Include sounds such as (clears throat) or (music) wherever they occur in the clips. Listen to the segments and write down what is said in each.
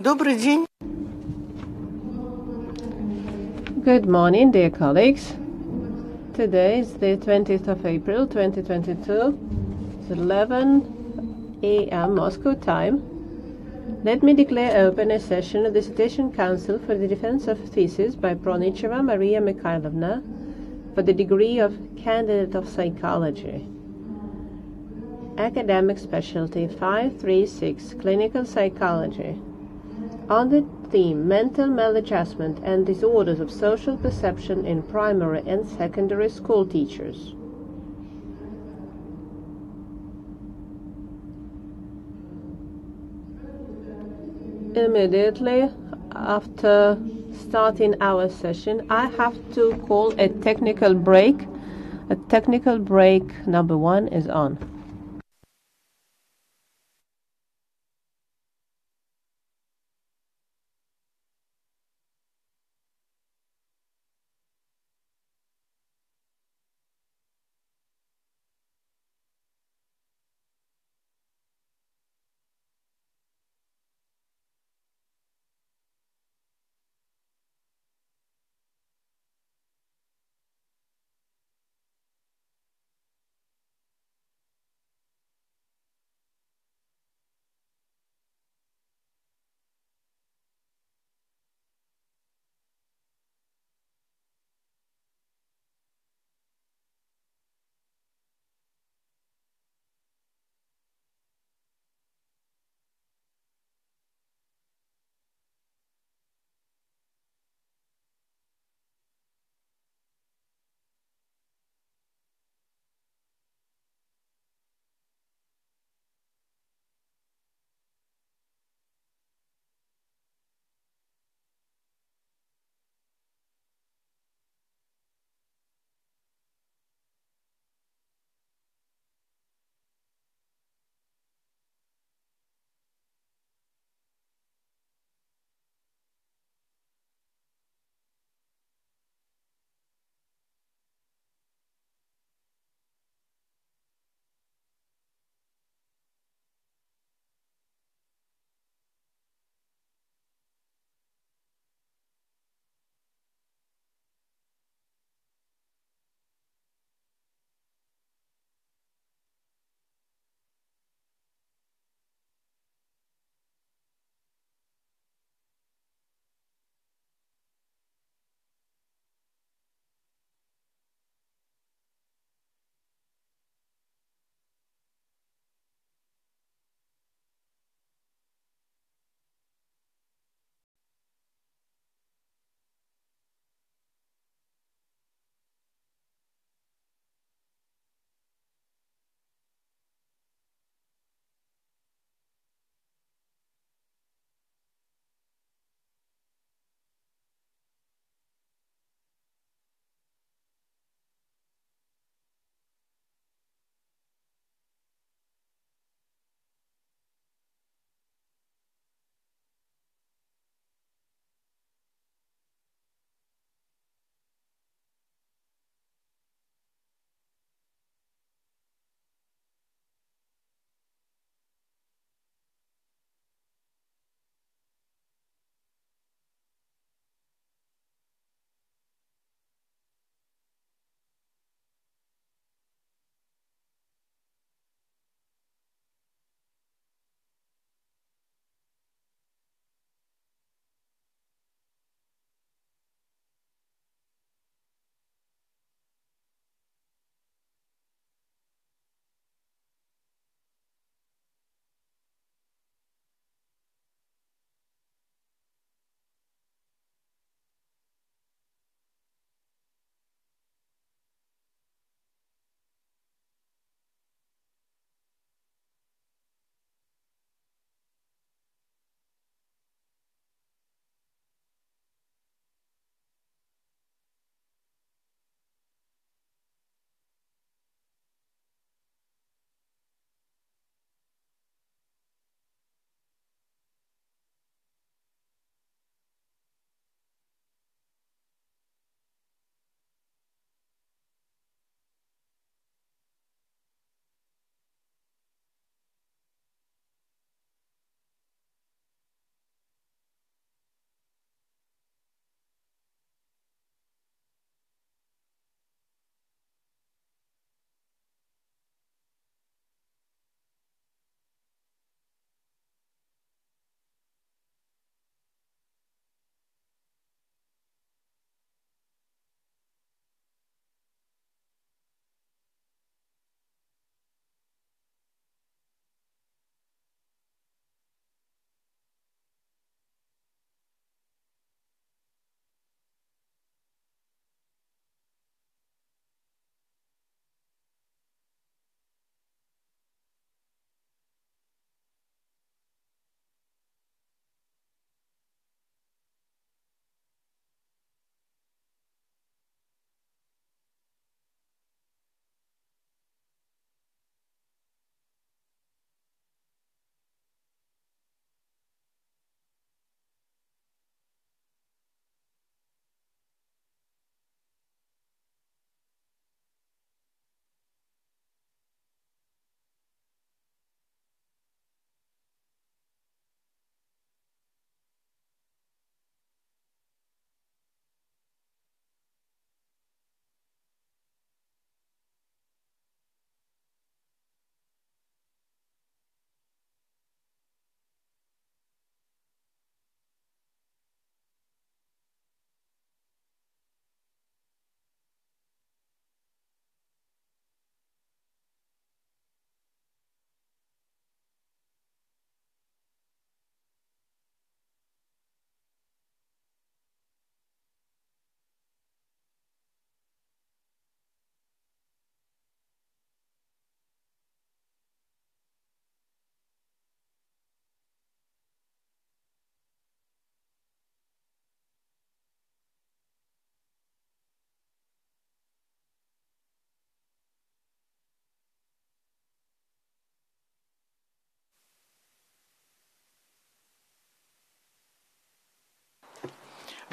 Добрый день. Good morning, dear colleagues. Today is the 20th of April 2022. It's 11 a.m. Moscow time. Let me declare open a session of the Citation Council for the Defense of Thesis by Pronicheva Maria Mikhailovna for the degree of Candidate of Psychology. Academic Specialty 536 Clinical Psychology. On the theme Mental Maladjustment and Disorders of Social Perception in Primary and Secondary School Teachers. Immediately after starting our session, I have to call a technical break. A technical break number one is on.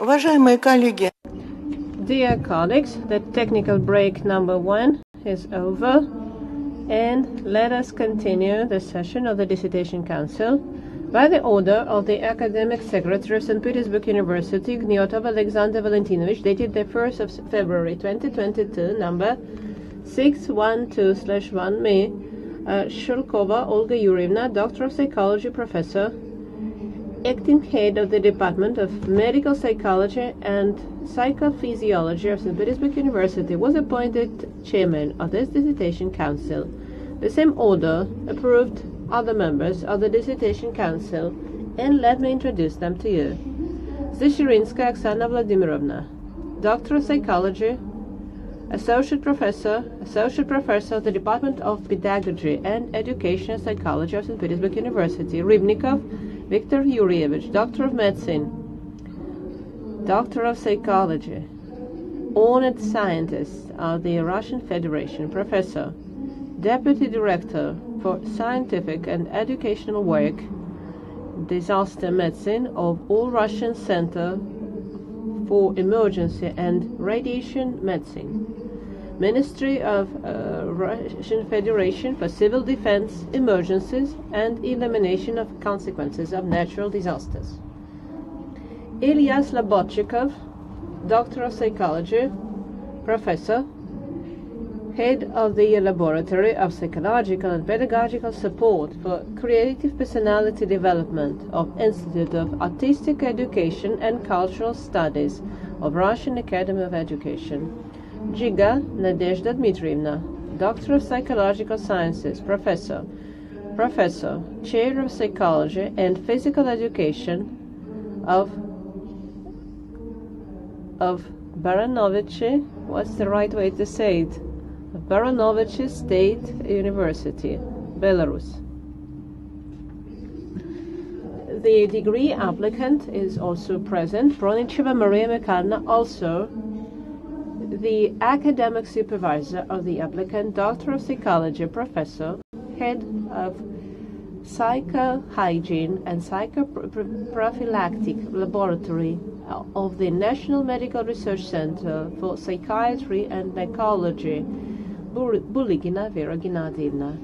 Уважаемые коллеги, Dear colleagues, the technical break number one is over, and let us continue the session of the Dissertation Council by the order of the Academic Secretary of St. Petersburg University, Gniotov Alexander Valentinovich, dated the 1st of February 2022, number 612-1 me, uh, Shchelkova Olga Yurievna, Doctor of Psychology, Professor, acting head of the Department of Medical Psychology and Psychophysiology of St. Petersburg University, was appointed chairman of this dissertation council. The same order approved other members of the dissertation council, and let me introduce them to you. Zashchirinskaya Oksana Vladimirovna, Doctor of Psychology, Associate Professor, Associate Professor of the Department of Pedagogy and Educational Psychology of St. Petersburg University, Rybnikov Viktor Yurievich, Doctor of Medicine, Doctor of Psychology, Honored Scientist of the Russian Federation, Professor, Deputy Director for Scientific and Educational Work, Disaster Medicine of All Russian Center for Emergency and Radiation Medicine. Ministry of uh, Russian Federation for Civil Defense, Emergencies, and Elimination of Consequences of Natural Disasters. Ilyas Labotchikov, Doctor of Psychology, Professor, Head of the Laboratory of Psychological and Pedagogical Support for Creative Personality Development of Institute of Artistic Education and Cultural Studies of Russian Academy of Education. Jiga Nadezhda Dmitrievna, Doctor of Psychological Sciences, Professor, Professor, Chair of Psychology and Physical Education of of Baranovich, what's the right way to say it? Baranovichi State University, Belarus. The degree applicant is also present. Pronicheva Maria Mikhailna, also the academic supervisor of the applicant, Doctor of Psychology, Professor, Head of Psychohygiene and Psychoprophylactic Laboratory of the National Medical Research Center for Psychiatry and Psychology, Buligina Vera Gennadievna.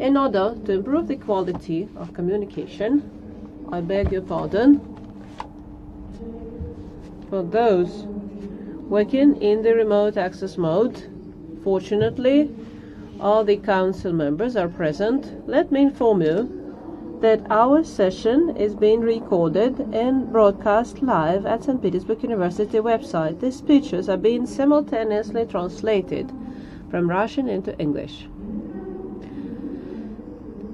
In order to improve the quality of communication, I beg your pardon for those working in the remote access mode. Fortunately, all the council members are present. Let me inform you that our session is being recorded and broadcast live at St. Petersburg University website. The speeches are being simultaneously translated from Russian into English.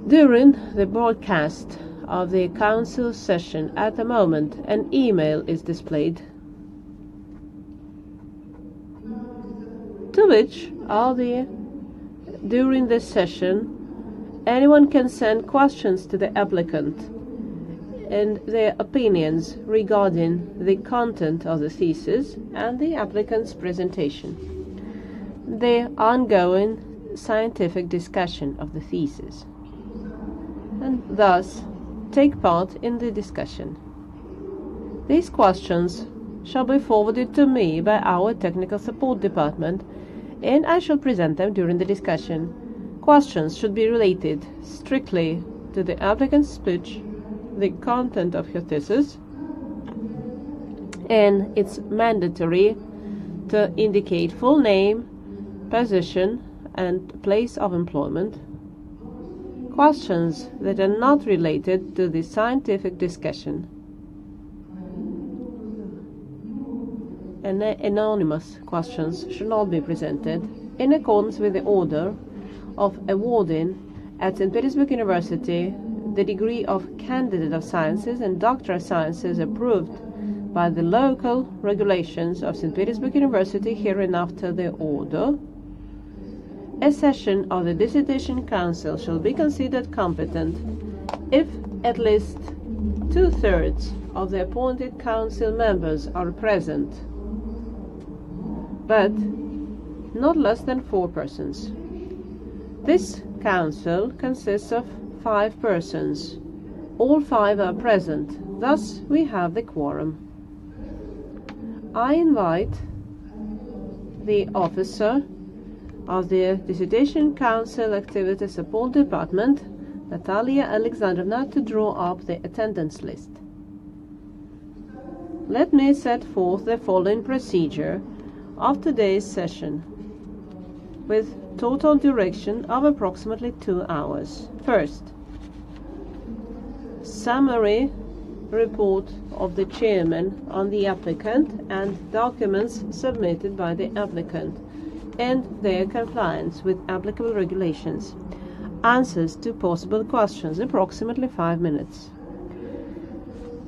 During the broadcast of the council session at the moment, an email is displayed to which all the during this session anyone can send questions to the applicant and their opinions regarding the content of the thesis and the applicant's presentation. The ongoing scientific discussion of the thesis and thus take part in the discussion. These questions shall be forwarded to me by our technical support department and I shall present them during the discussion. Questions should be related strictly to the applicant's speech, the content of her thesis, and it's mandatory to indicate full name, position, and place of employment. Questions that are not related to the scientific discussion. And anonymous questions should not be presented in accordance with the order of awarding at St. Petersburg University the degree of Candidate of Sciences and Doctor of Sciences approved by the local regulations of St. Petersburg University hereinafter the order. A session of the Dissertation Council shall be considered competent if at least two thirds of the appointed council members are present but not less than four persons. This council consists of five persons. All five are present, thus we have the quorum. I invite the officer of the Dissertation Council Activity Support Department, Natalia Alexandrovna, to draw up the attendance list. Let me set forth the following procedure of today's session with total duration of approximately two hours. First, summary report of the chairman on the applicant and documents submitted by the applicant and their compliance with applicable regulations. Answers to possible questions, approximately five minutes.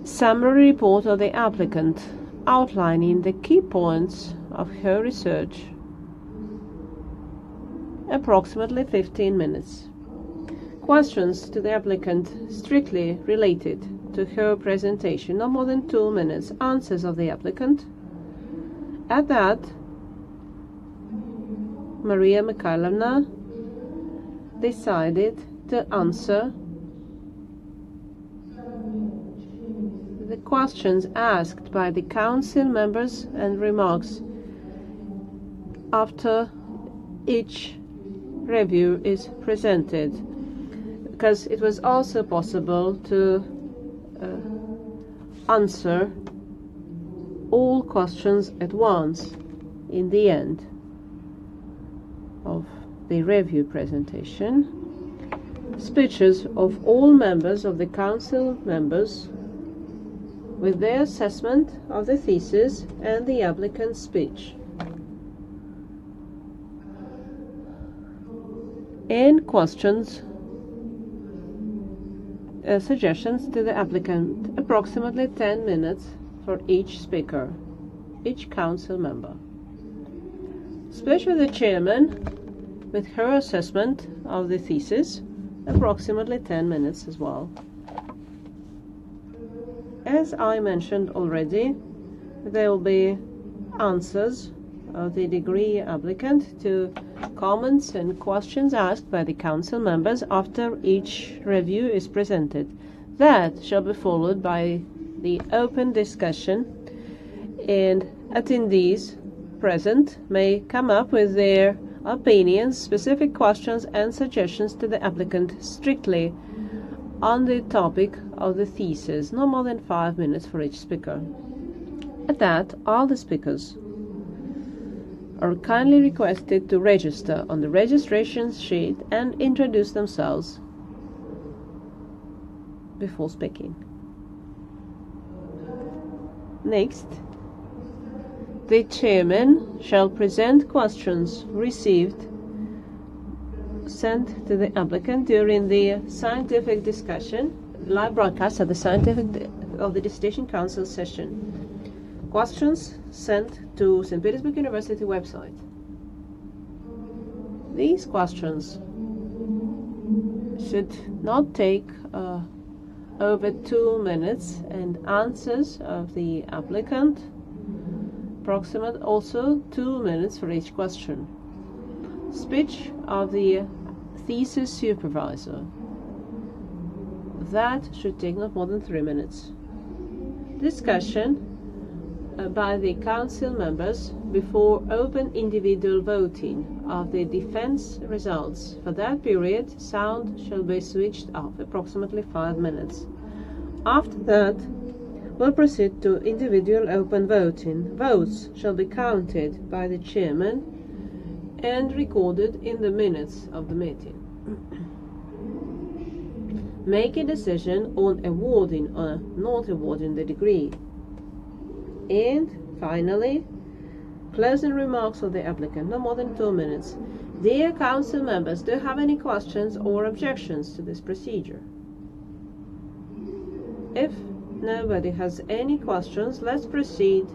Summary report of the applicant outlining the key points of her research, approximately 15 minutes. Questions to the applicant strictly related to her presentation, no more than two minutes. Answers of the applicant. At that, Maria Mikhailovna decided to answer the questions asked by the council members and remarks after each review is presented because it was also possible to uh, answer all questions at once in the end of the review presentation. Speeches of all members of the council members with their assessment of the thesis and the applicant's speech. And questions uh, suggestions to the applicant, approximately 10 minutes for each speaker, each council member. Of the chairman with her assessment of the thesis, approximately 10 minutes as well. As I mentioned already, there will be answers of the degree applicant to comments and questions asked by the council members after each review is presented. That shall be followed by the open discussion, and attendees present may come up with their opinions, specific questions, and suggestions to the applicant strictly on the topic of the thesis, no more than five minutes for each speaker. At that, all the speakers are kindly requested to register on the registration sheet and introduce themselves before speaking. Next, the chairman shall present questions received sent to the applicant during the scientific discussion live broadcast of the scientific of the dissertation council session questions sent to St. Petersburg University website. These questions should not take uh, over two minutes and answers of the applicant approximate also two minutes for each question. Speech of the thesis supervisor. That should take not more than three minutes. Discussion Uh, by the council members before open individual voting of the defense results. For that period, sound shall be switched off approximately five minutes. After that, we'll proceed to individual open voting. Votes shall be counted by the chairman and recorded in the minutes of the meeting. Make a decision on awarding or not awarding the degree and finally, closing remarks of the applicant, no more than two minutes. Dear Council members, do you have any questions or objections to this procedure? If nobody has any questions, let's proceed.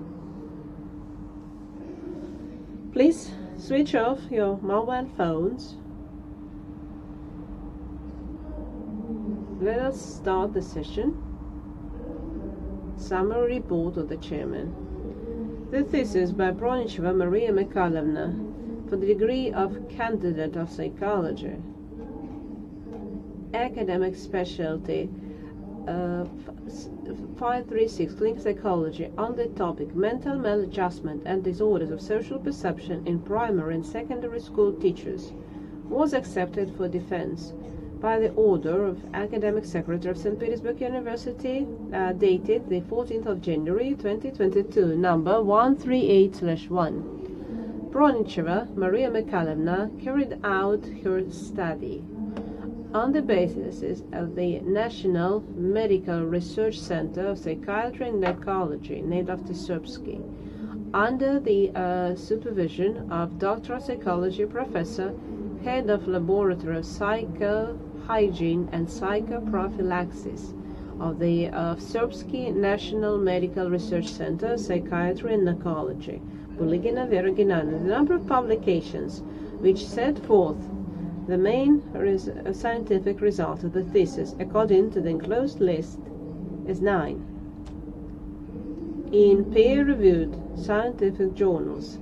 Please switch off your mobile phones. Let us start the session. Summary report of the chairman. The thesis by Pronicheva Maria Mikhailovna for the degree of candidate of psychology. Academic specialty uh, 536 Clinical Psychology on the topic Mental Maladjustment and Disorders of Social Perception in Primary and Secondary School Teachers was accepted for defense by the order of Academic Secretary of St. Petersburg University, uh, dated the 14th of January 2022, number 138-1. Pronicheva Maria Mikhailovna carried out her study on the basis of the National Medical Research Center of Psychiatry and Psychology, named after Serbsky, under the uh, supervision of doctoral psychology professor, head of laboratory of psychohygiene and psychoprophylaxis of the uh, Serbsky National Medical Research Center, Psychiatry and Narcology, Buligina Veroginana. The number of publications which set forth the main res scientific result of the thesis, according to the enclosed list, is nine. In peer-reviewed scientific journals,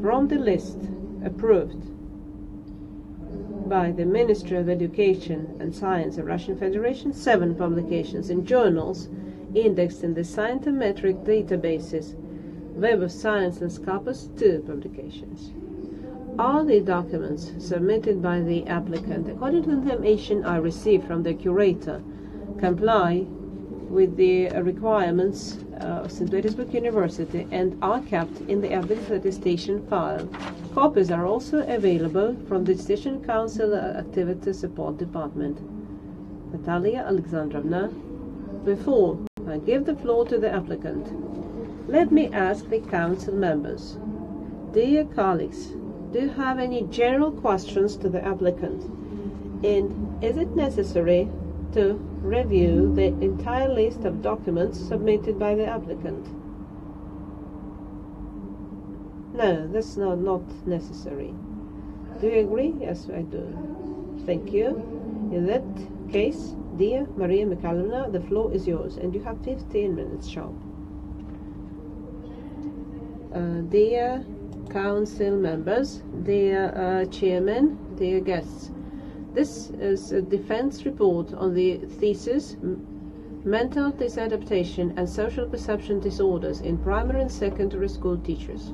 from the list approved by the Ministry of Education and Science of Russian Federation, seven publications in journals indexed in the scientometric databases, Web of Science and Scopus, two publications. All the documents submitted by the applicant, according to the information I received from the curator, comply with the requirements uh, of St. Petersburg University and are kept in the attestation file. Copies are also available from the Attestation Council Activity Support Department. Natalia Alexandrovna, before I give the floor to the applicant, let me ask the council members. Dear colleagues, do you have any general questions to the applicant? And is it necessary to review the entire list of documents submitted by the applicant? No, that's not, not necessary. Do you agree? Yes, I do. Thank you. In that case, dear Maria Mikhailovna, the floor is yours, and you have 15 minutes sharp. Uh, dear council members, dear uh, chairman, dear guests. This is a defense report on the thesis Mental Disadaptation and Social Perception Disorders in Primary and Secondary School Teachers.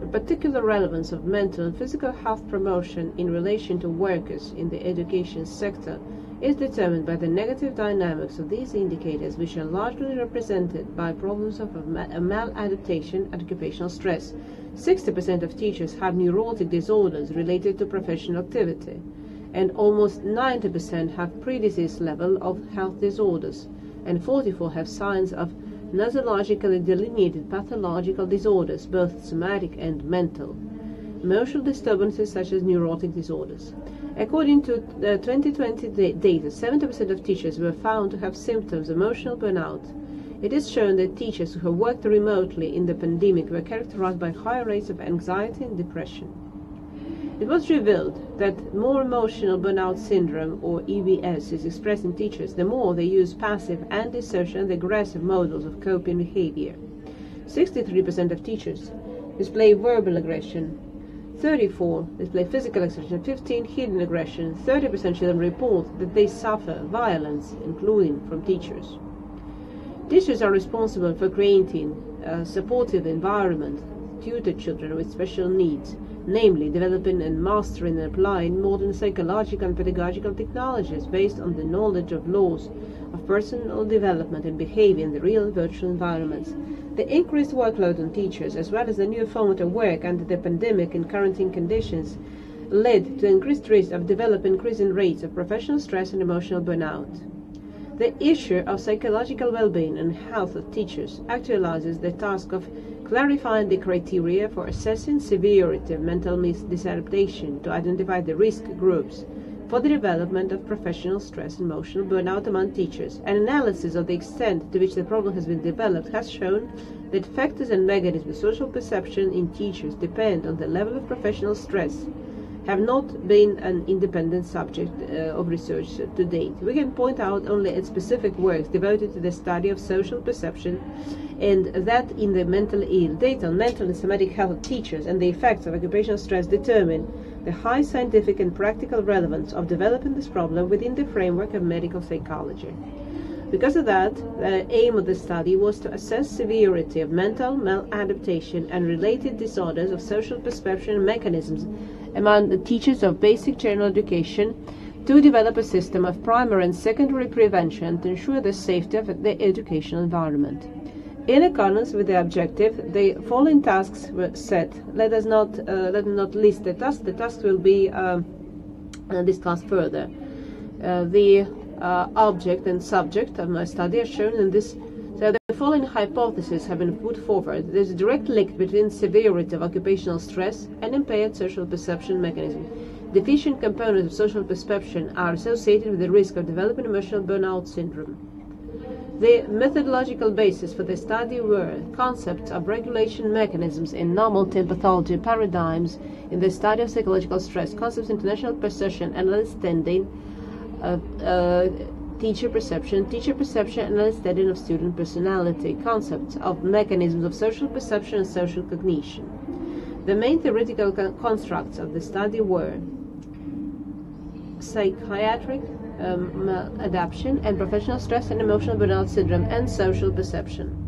The particular relevance of mental and physical health promotion in relation to workers in the education sector is determined by the negative dynamics of these indicators, which are largely represented by problems of maladaptation and occupational stress. 60% of teachers have neurotic disorders related to professional activity, and almost 90% have pre-disease level of health disorders, and 44 have signs of nosologically delineated pathological disorders, both somatic and mental. Emotional disturbances such as neurotic disorders. According to uh, the 2020 data, 70% of teachers were found to have symptoms of emotional burnout. It is shown that teachers who have worked remotely in the pandemic were characterized by higher rates of anxiety and depression. It was revealed that more emotional burnout syndrome, or EBS, is expressed in teachers the more they use passive, antisocial, and aggressive models of coping behavior. 63% of teachers display verbal aggression, 34 display physical aggression, 15 hidden aggression, 30% children report that they suffer violence, including from teachers. Teachers are responsible for creating a supportive environment to tutor children with special needs, namely developing and mastering and applying modern psychological and pedagogical technologies based on the knowledge of laws of personal development and behavior in the real virtual environments. The increased workload on teachers, as well as the new format of work under the pandemic and quarantine conditions, led to increased risk of developing increasing rates of professional stress and emotional burnout. The issue of psychological well-being and health of teachers actualizes the task of clarifying the criteria for assessing severity of mental disadaptation to identify the risk groups for the development of professional stress and emotional burnout among teachers. An analysis of the extent to which the problem has been developed has shown that factors and mechanisms of social perception in teachers depend on the level of professional stress have not been an independent subject uh, of research to date. We can point out only at specific works devoted to the study of social perception and that in the mental ill. Data on mental and somatic health teachers and the effects of occupational stress determine the high scientific and practical relevance of developing this problem within the framework of medical psychology. Because of that, the aim of the study was to assess severity of mental maladaptation and related disorders of social perception mechanisms among the teachers of basic general education to develop a system of primary and secondary prevention to ensure the safety of the educational environment. In accordance with the objective, the following tasks were set. Let us not uh, let us not list the tasks. The tasks will be um, uh, discussed further. Uh, the uh, object and subject of my study are shown in this. So the following hypotheses have been put forward. There's a direct link between severity of occupational stress and impaired social perception mechanism. Deficient components of social perception are associated with the risk of developing emotional burnout syndrome. The methodological basis for the study were concepts of regulation mechanisms in novelty pathology paradigms in the study of psychological stress, concepts of international perception and understanding of uh, teacher perception, teacher perception and understanding of student personality, concepts of mechanisms of social perception and social cognition. The main theoretical constructs of the study were psychiatric um, and professional stress and emotional burnout syndrome and social perception.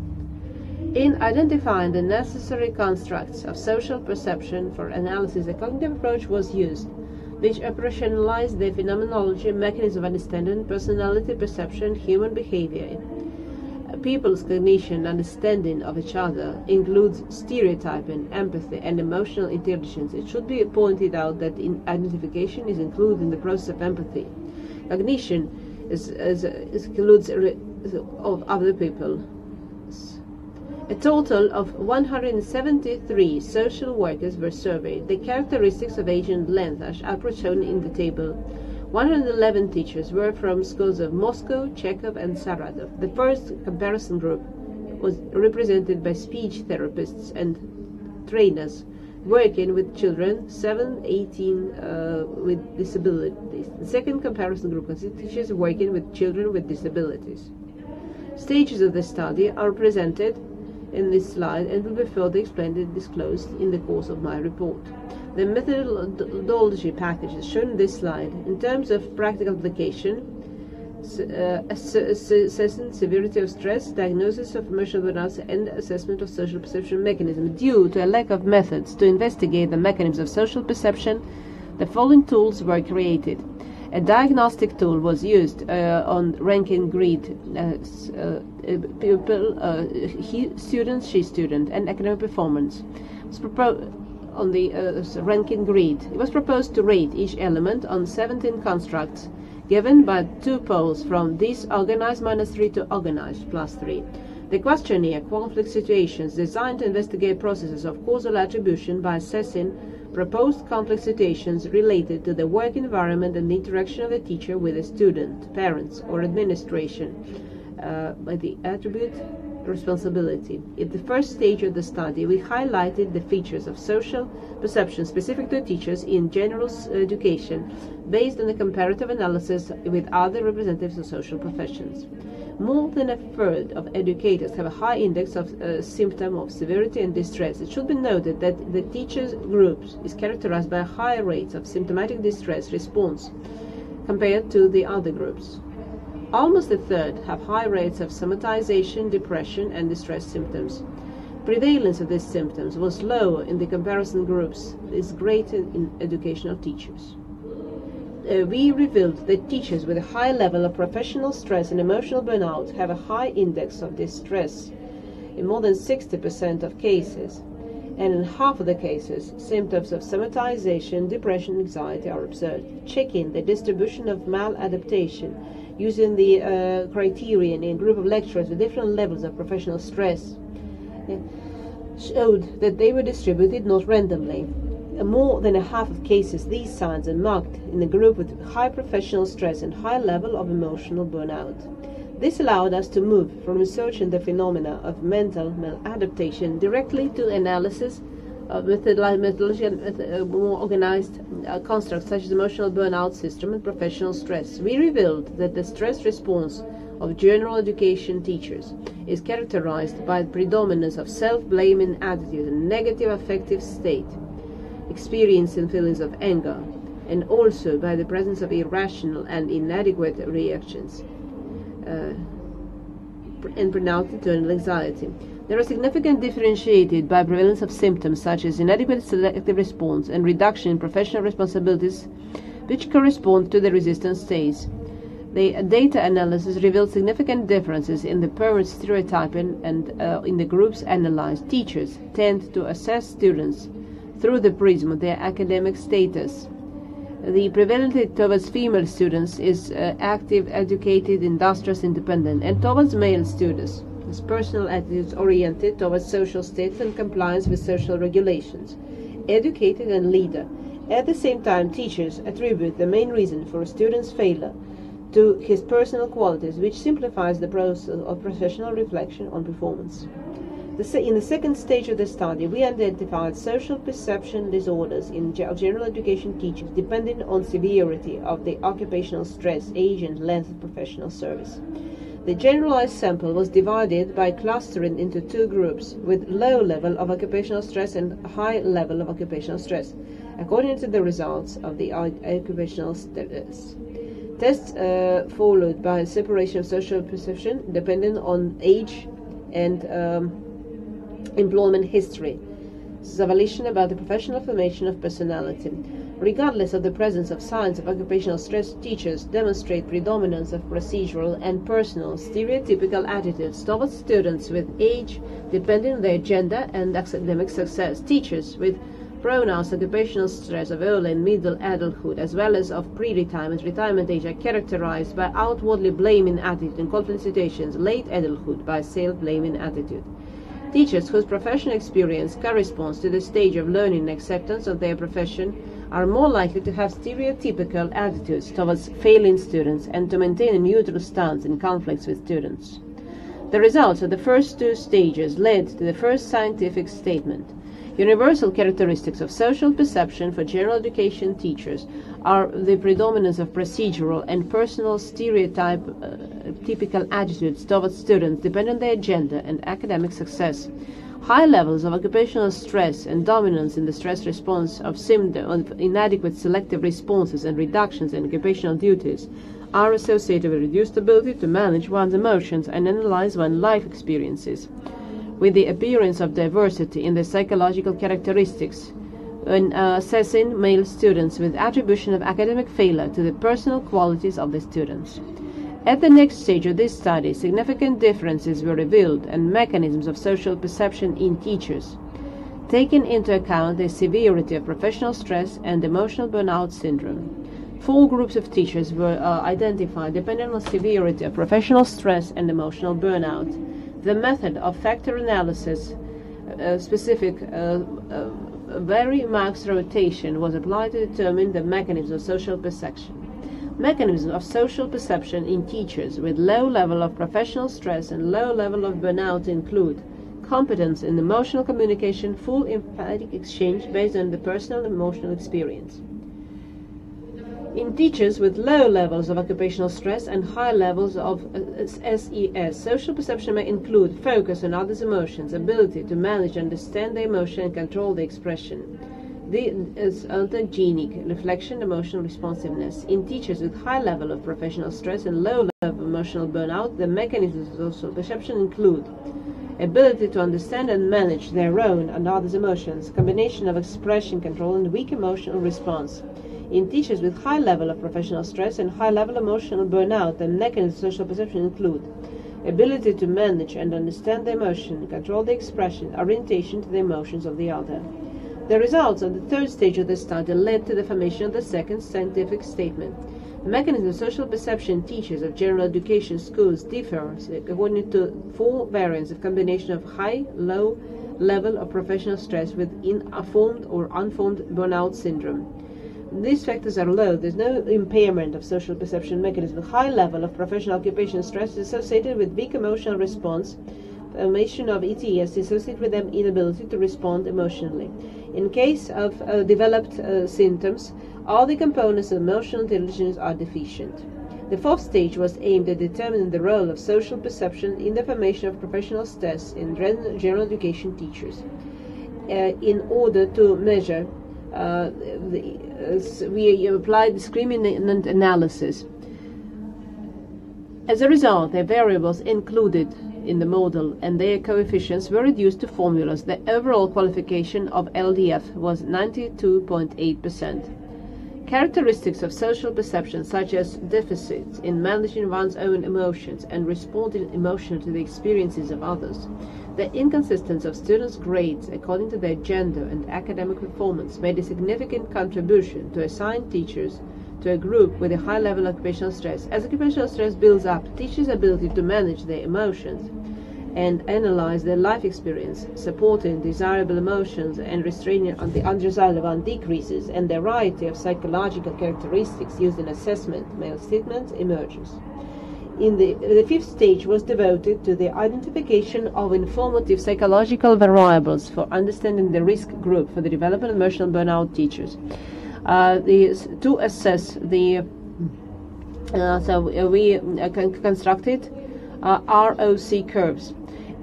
In identifying the necessary constructs of social perception for analysis, a cognitive approach was used, which operationalize the phenomenology, mechanism of understanding, personality, perception, human behavior. People's cognition understanding of each other includes stereotyping, empathy, and emotional intelligence. It should be pointed out that identification is included in the process of empathy. Cognition is, is, is includes of other people. A total of 173 social workers were surveyed. The characteristics of age and length are shown in the table. 111 teachers were from schools of Moscow, Chekhov, and Saratov. The first comparison group was represented by speech therapists and trainers working with children 7 18 uh, with disabilities. The second comparison group consists of teachers working with children with disabilities. Stages of the study are presented in this slide and will be further explained and disclosed in the course of my report. The methodology package is shown in this slide. In terms of practical application, uh, assessing severity of stress, diagnosis of emotional burnout, and assessment of social perception mechanism. Due to a lack of methods to investigate the mechanisms of social perception, the following tools were created. A diagnostic tool was used uh, on ranking grid uh, uh, pupil, uh, he student, she student, and academic performance. on the uh, ranking grid. It was proposed to rate each element on 17 constructs given by two poles from disorganized minus 3 to organized plus 3. The questionnaire conflict situations designed to investigate processes of causal attribution by assessing proposed conflict situations related to the work environment and the interaction of the teacher with the student, parents, or administration uh, by the attribute responsibility. In the first stage of the study, we highlighted the features of social perception specific to teachers in general education based on a comparative analysis with other representatives of social professions. More than a third of educators have a high index of uh, symptom of severity and distress. It should be noted that the teachers group is characterized by higher rates of symptomatic distress response compared to the other groups. Almost a third have high rates of somatization, depression, and distress symptoms. Prevalence of these symptoms was lower in the comparison groups, is greater in educational teachers. Uh, we revealed that teachers with a high level of professional stress and emotional burnout have a high index of distress in more than 60% of cases, and in half of the cases, symptoms of somatization, depression, anxiety are observed. Checking the distribution of maladaptation using the uh, criterion in group of lecturers with different levels of professional stress showed that they were distributed not randomly. In more than a half of cases, these signs are marked in the group with high professional stress and high level of emotional burnout. This allowed us to move from researching the phenomena of mental maladaptation directly to analysis uh, methodology and uh, more organized uh, constructs such as emotional burnout system and professional stress. We revealed that the stress response of general education teachers is characterized by the predominance of self-blaming attitude and negative affective state, experiencing feelings of anger, and also by the presence of irrational and inadequate reactions. Uh, and pronounced internal anxiety. They are significantly differentiated by prevalence of symptoms such as inadequate selective response and reduction in professional responsibilities, which correspond to the resistance stage. The data analysis revealed significant differences in the parent stereotyping and uh, in the groups analyzed. Teachers tend to assess students through the prism of their academic status. The prevalence towards female students is uh, active, educated, industrious, independent, and towards male students is personal attitudes oriented towards social status and compliance with social regulations, educated and leader. At the same time, teachers attribute the main reason for a student's failure to his personal qualities, which simplifies the process of professional reflection on performance. In the second stage of the study, we identified social perception disorders in general education teachers depending on severity of the occupational stress, age, and length of professional service. The generalized sample was divided by clustering into two groups with low level of occupational stress and high level of occupational stress, according to the results of the occupational status. Tests uh, followed by separation of social perception depending on age and um, employment history. This is evaluation about the professional formation of personality. Regardless of the presence of signs of occupational stress, teachers demonstrate predominance of procedural and personal stereotypical attitudes towards students with age depending on their gender and academic success. Teachers with pronounced occupational stress of early and middle adulthood as well as of pre-retirement retirement age are characterized by outwardly blaming attitude in conflict situations, late adulthood by self-blaming attitude. Teachers whose professional experience corresponds to the stage of learning and acceptance of their profession are more likely to have stereotypical attitudes towards failing students and to maintain a neutral stance in conflicts with students. The results of the first two stages led to the first scientific statement. Universal characteristics of social perception for general education teachers are the predominance of procedural and personal stereotype uh, typical attitudes towards students depend on their gender and academic success. High levels of occupational stress and dominance in the stress response of symptoms of inadequate selective responses and reductions in occupational duties are associated with reduced ability to manage one's emotions and analyze one's life experiences. With the appearance of diversity in the psychological characteristics when assessing male students with attribution of academic failure to the personal qualities of the students. At the next stage of this study, significant differences were revealed and mechanisms of social perception in teachers, taking into account the severity of professional stress and emotional burnout syndrome. Four groups of teachers were uh, identified depending on severity of professional stress and emotional burnout. The method of factor analysis uh, specific uh, uh very marked rotation was applied to determine the mechanisms of social perception. Mechanisms of social perception in teachers with low level of professional stress and low level of burnout include competence in emotional communication, full empathic exchange based on the personal emotional experience. In teachers with low levels of occupational stress and high levels of uh, SES, social perception may include focus on others' emotions, ability to manage, understand the emotion, and control the expression the is ontogenic reflection emotional responsiveness. In teachers with high level of professional stress and low level of emotional burnout, the mechanisms of social perception include ability to understand and manage their own and others' emotions, combination of expression control and weak emotional response. In teachers with high level of professional stress and high level emotional burnout, the mechanisms of social perception include ability to manage and understand the emotion, control the expression, orientation to the emotions of the other. The results of the third stage of the study led to the formation of the second scientific statement. The mechanism of social perception teachers of general education schools differs according to four variants of combination of high, low level of professional stress with informed or unformed burnout syndrome. These factors are low. There's no impairment of social perception mechanism. High level of professional occupation stress is associated with weak emotional response formation of ETS is associated with them inability to respond emotionally. In case of uh, developed uh, symptoms, all the components of emotional intelligence are deficient. The fourth stage was aimed at determining the role of social perception in the formation of professional stress in general education teachers. Uh, in order to measure, uh, the, we applied discriminant analysis As a result, the variables included in the model and their coefficients were reduced to formulas. The overall qualification of LDF was 92.8%. Characteristics of social perception, such as deficits in managing one's own emotions and responding emotionally to the experiences of others, the inconsistency of students' grades according to their gender and academic performance made a significant contribution to assign teachers to a group with a high level of occupational stress. As occupational stress builds up, teachers' ability to manage their emotions and analyze their life experience, supporting desirable emotions and restraining on the undesirable one decreases, and the variety of psychological characteristics used in assessment, male statements emerges. In the, the fifth stage was devoted to the identification of informative psychological variables for understanding the risk group for the development of emotional burnout teachers. Uh, the, to assess the uh, so we uh, constructed uh, ROC curves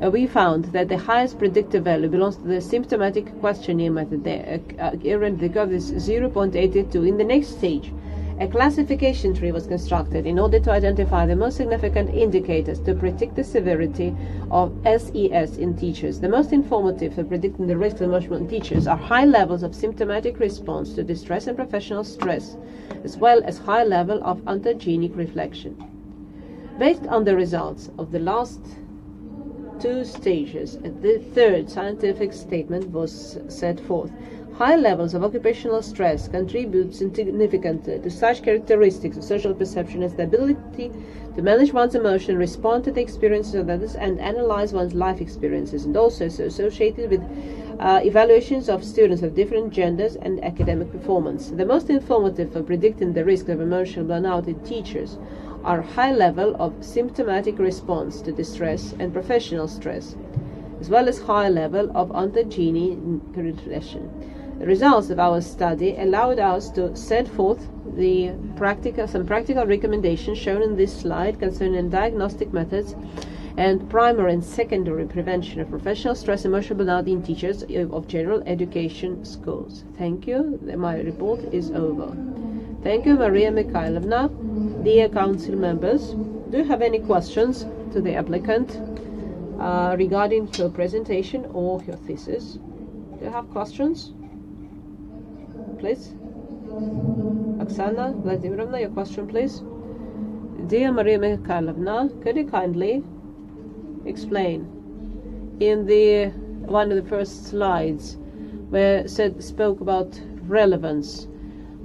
uh, we found that the highest predictive value belongs to the symptomatic questionnaire method. The, uh, the curve is 0.82. In the next stage, a classification tree was constructed in order to identify the most significant indicators to predict the severity of SES in teachers. The most informative for predicting the risk of emotional in teachers are high levels of symptomatic response to distress and professional stress, as well as high level of ontogenic reflection. Based on the results of the last two stages. The third scientific statement was set forth. High levels of occupational stress contribute significantly to such characteristics of social perception as the ability to manage one's emotion, respond to the experiences of others, and analyze one's life experiences, and also is associated with uh, evaluations of students of different genders and academic performance. The most informative for predicting the risk of emotional burnout in teachers are high level of symptomatic response to distress and professional stress, as well as high level of ontogeny regression. The results of our study allowed us to set forth the practical, some practical recommendations shown in this slide concerning diagnostic methods and primary and secondary prevention of professional stress and emotional burnout in teachers of general education schools. Thank you. My report is over. Thank you, Maria Mikhailovna. Dear council members, do you have any questions to the applicant uh, regarding your presentation or your thesis? Do you have questions? Please. Oksana Vladimirovna, your question, please. Dear Maria Mikhailovna, could you kindly explain in the one of the first slides where said spoke about relevance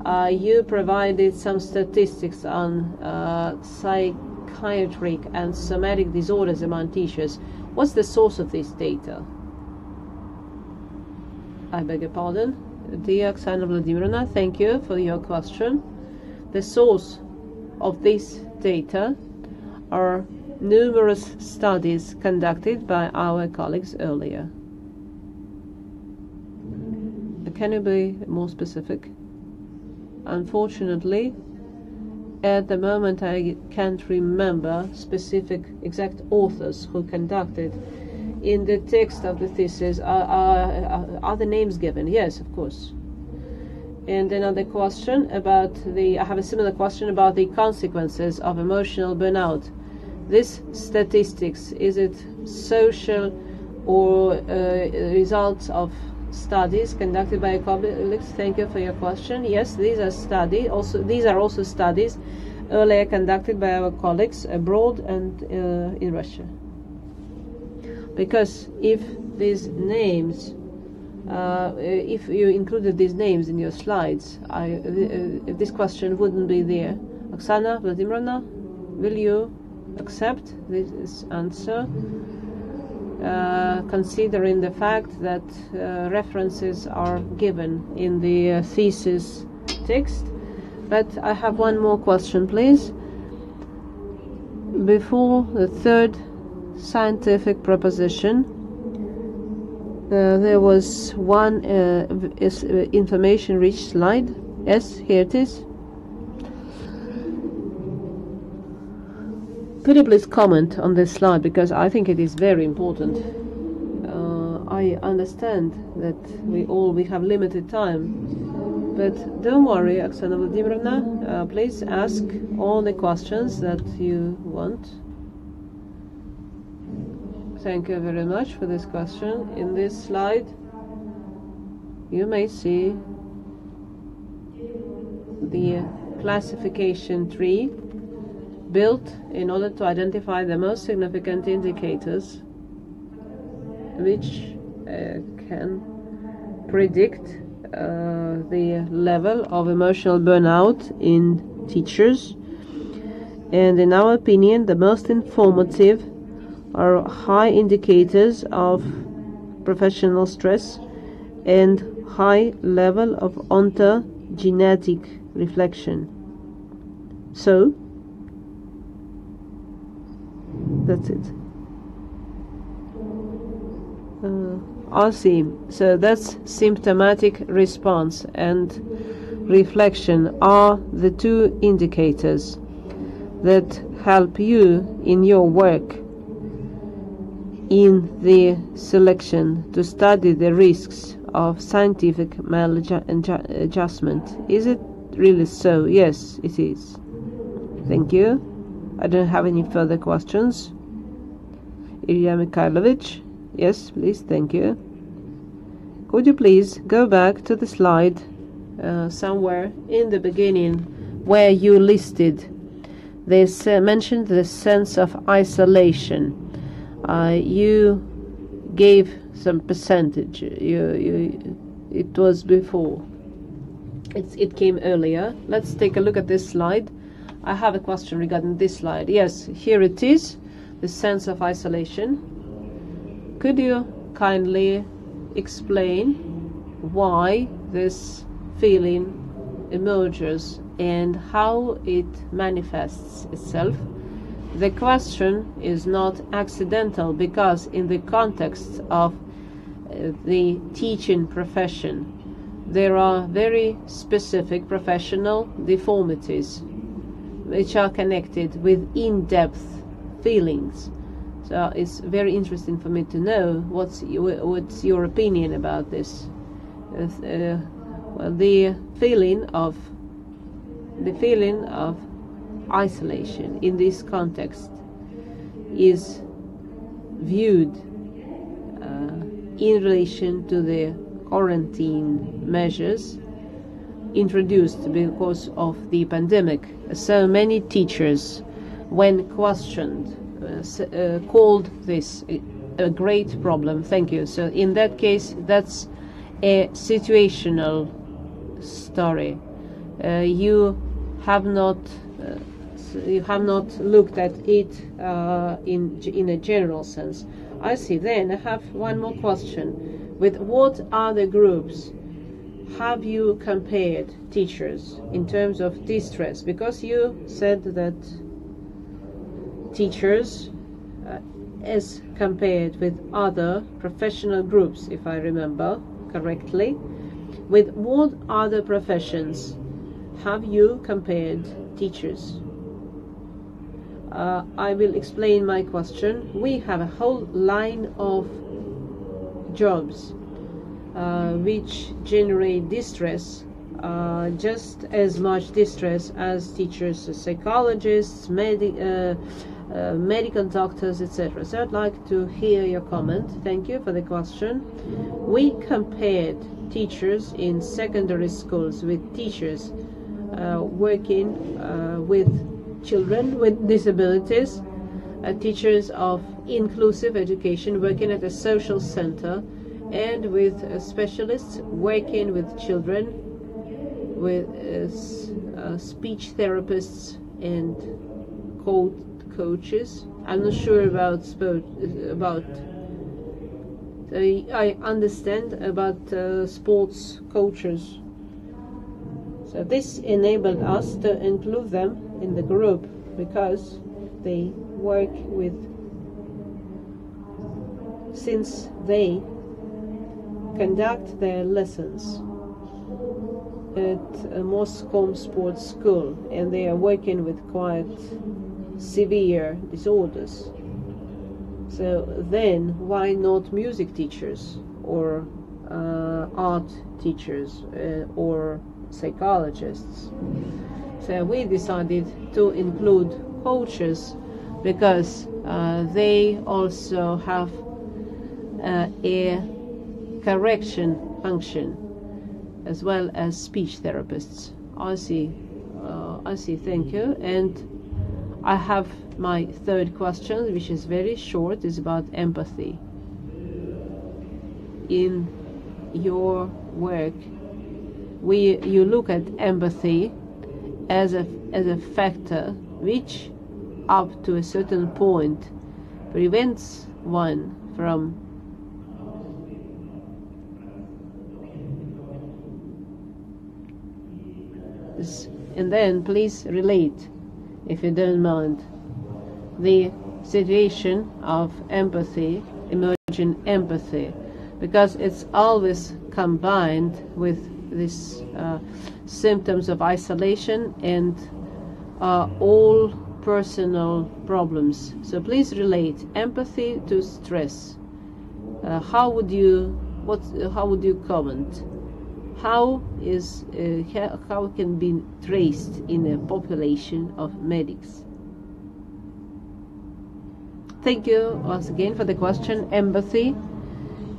uh, you provided some statistics on uh, psychiatric and somatic disorders among teachers. What's the source of this data? I beg your pardon. Dear Oksana Vladimirovna, thank you for your question. The source of this data are numerous studies conducted by our colleagues earlier. Can you be more specific? Unfortunately, at the moment I can't remember specific exact authors who conducted. In the text of the thesis, are, are, are the names given? Yes, of course. And another question about the, I have a similar question about the consequences of emotional burnout. This statistics, is it social or uh, results of studies conducted by colleagues. Thank you for your question. Yes, these are studies. Also, these are also studies earlier conducted by our colleagues abroad and uh, in Russia. Because if these names, uh, if you included these names in your slides, I, uh, this question wouldn't be there. Oksana Vladimirovna, will you accept this answer? Uh, considering the fact that uh, references are given in the uh, thesis text. But I have one more question, please. Before the third scientific proposition, uh, there was one uh, information rich slide. Yes, here it is. Could you please comment on this slide because I think it is very important. Uh, I understand that we all we have limited time, but don't worry, Oksana Vladimirovna. uh, please ask all the questions that you want. Thank you very much for this question. In this slide, you may see the classification tree built in order to identify the most significant indicators which uh, can predict uh, the level of emotional burnout in teachers. And in our opinion, the most informative are high indicators of professional stress and high level of ontogenetic reflection. So, that's it. Uh, awesome. So that's symptomatic response and reflection are the two indicators that help you in your work in the selection to study the risks of scientific maladjustment. Is it really so? Yes, it is. Thank you. I don't have any further questions. Ilya Mikhailovich. Yes, please, thank you. Could you please go back to the slide uh, somewhere in the beginning where you listed this, uh, mentioned the sense of isolation. Uh, you gave some percentage. You, you, it was before. It's, it came earlier. Let's take a look at this slide. I have a question regarding this slide. Yes, here it is, the sense of isolation. Could you kindly explain why this feeling emerges and how it manifests itself? The question is not accidental because, in the context of uh, the teaching profession, there are very specific professional deformities which are connected with in depth feelings so it's very interesting for me to know what's what's your opinion about this. Uh, well, the feeling of the feeling of isolation in this context is viewed uh, in relation to the quarantine measures introduced because of the pandemic. So many teachers, when questioned uh, called this a great problem. Thank you. So in that case, that's a situational story. Uh, you have not uh, you have not looked at it uh, in in a general sense. I see. Then I have one more question. With what other groups have you compared teachers in terms of distress? Because you said that teachers uh, as compared with other professional groups, if I remember correctly. With what other professions have you compared teachers? Uh, I will explain my question. We have a whole line of jobs uh, which generate distress, uh, just as much distress as teachers, psychologists, uh, uh, medical doctors, etc. So I'd like to hear your comment. Thank you for the question. We compared teachers in secondary schools with teachers uh, working with children with disabilities, uh, teachers of inclusive education working at a social center, and with uh, specialists working with children, with speech therapists and code coaches. I'm not sure about about. I understand about uh, sports coaches. So this enabled us to include them in the group because they work with since they conduct their lessons at Moscow sports school and they are working with quite severe disorders. So then, why not music teachers or uh, art teachers uh, or psychologists? So we decided to include coaches because uh, they also have uh, a correction function as well as speech therapists. I see. Uh, I see. Thank you. And I have my third question, which is very short. is about empathy. In your work, we you look at empathy as a as a factor which, up to a certain point, prevents one from and then please relate, if you don't mind, the situation of empathy, emerging empathy, because it's always combined with these uh, symptoms of isolation and uh, all personal problems. So please relate empathy to stress. Uh, how would you what? How would you comment? how is how can be traced in a population of medics thank you once again for the question empathy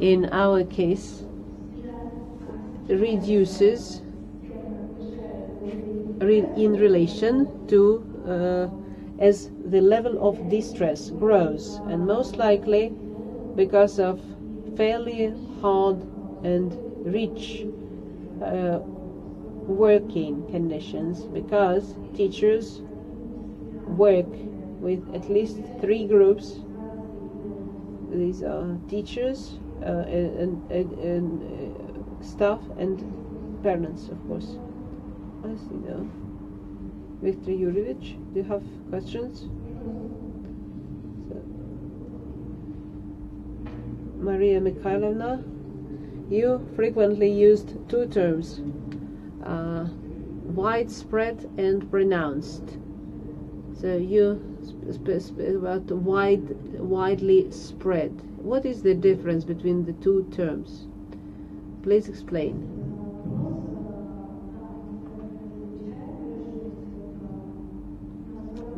in our case reduces in relation to uh, as the level of distress grows and most likely because of fairly hard and rich uh, working conditions because teachers work with at least three groups. These are teachers uh, and, and, and staff and parents, of course. I see now. Viktor Yurevich, do you have questions? So. Maria Mikhailovna you frequently used two terms uh, widespread and pronounced so you about wide widely spread what is the difference between the two terms please explain.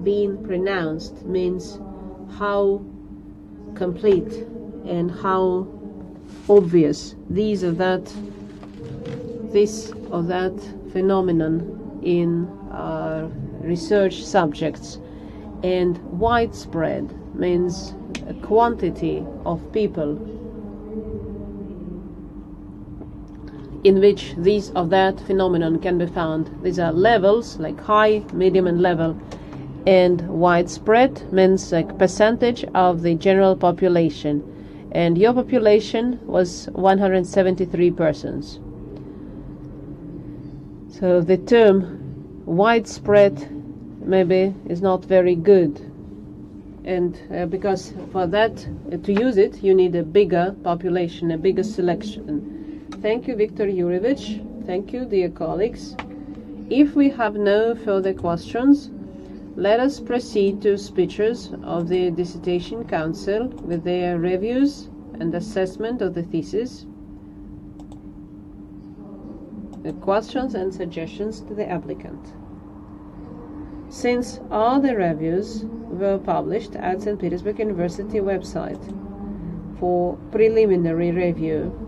Being pronounced means how complete and how obvious. These or that this or that phenomenon in research subjects. And widespread means a quantity of people in which these or that phenomenon can be found these are levels like high medium and level and widespread means like percentage of the general population and your population was 173 persons. So the term widespread maybe is not very good. And uh, because for that, uh, to use it, you need a bigger population, a bigger selection. Thank you, Viktor Yurevich. Thank you, dear colleagues. If we have no further questions, let us proceed to speeches of the Dissertation Council with their reviews and assessment of the thesis, the questions and suggestions to the applicant. Since all the reviews were published at St. Petersburg University website for preliminary review,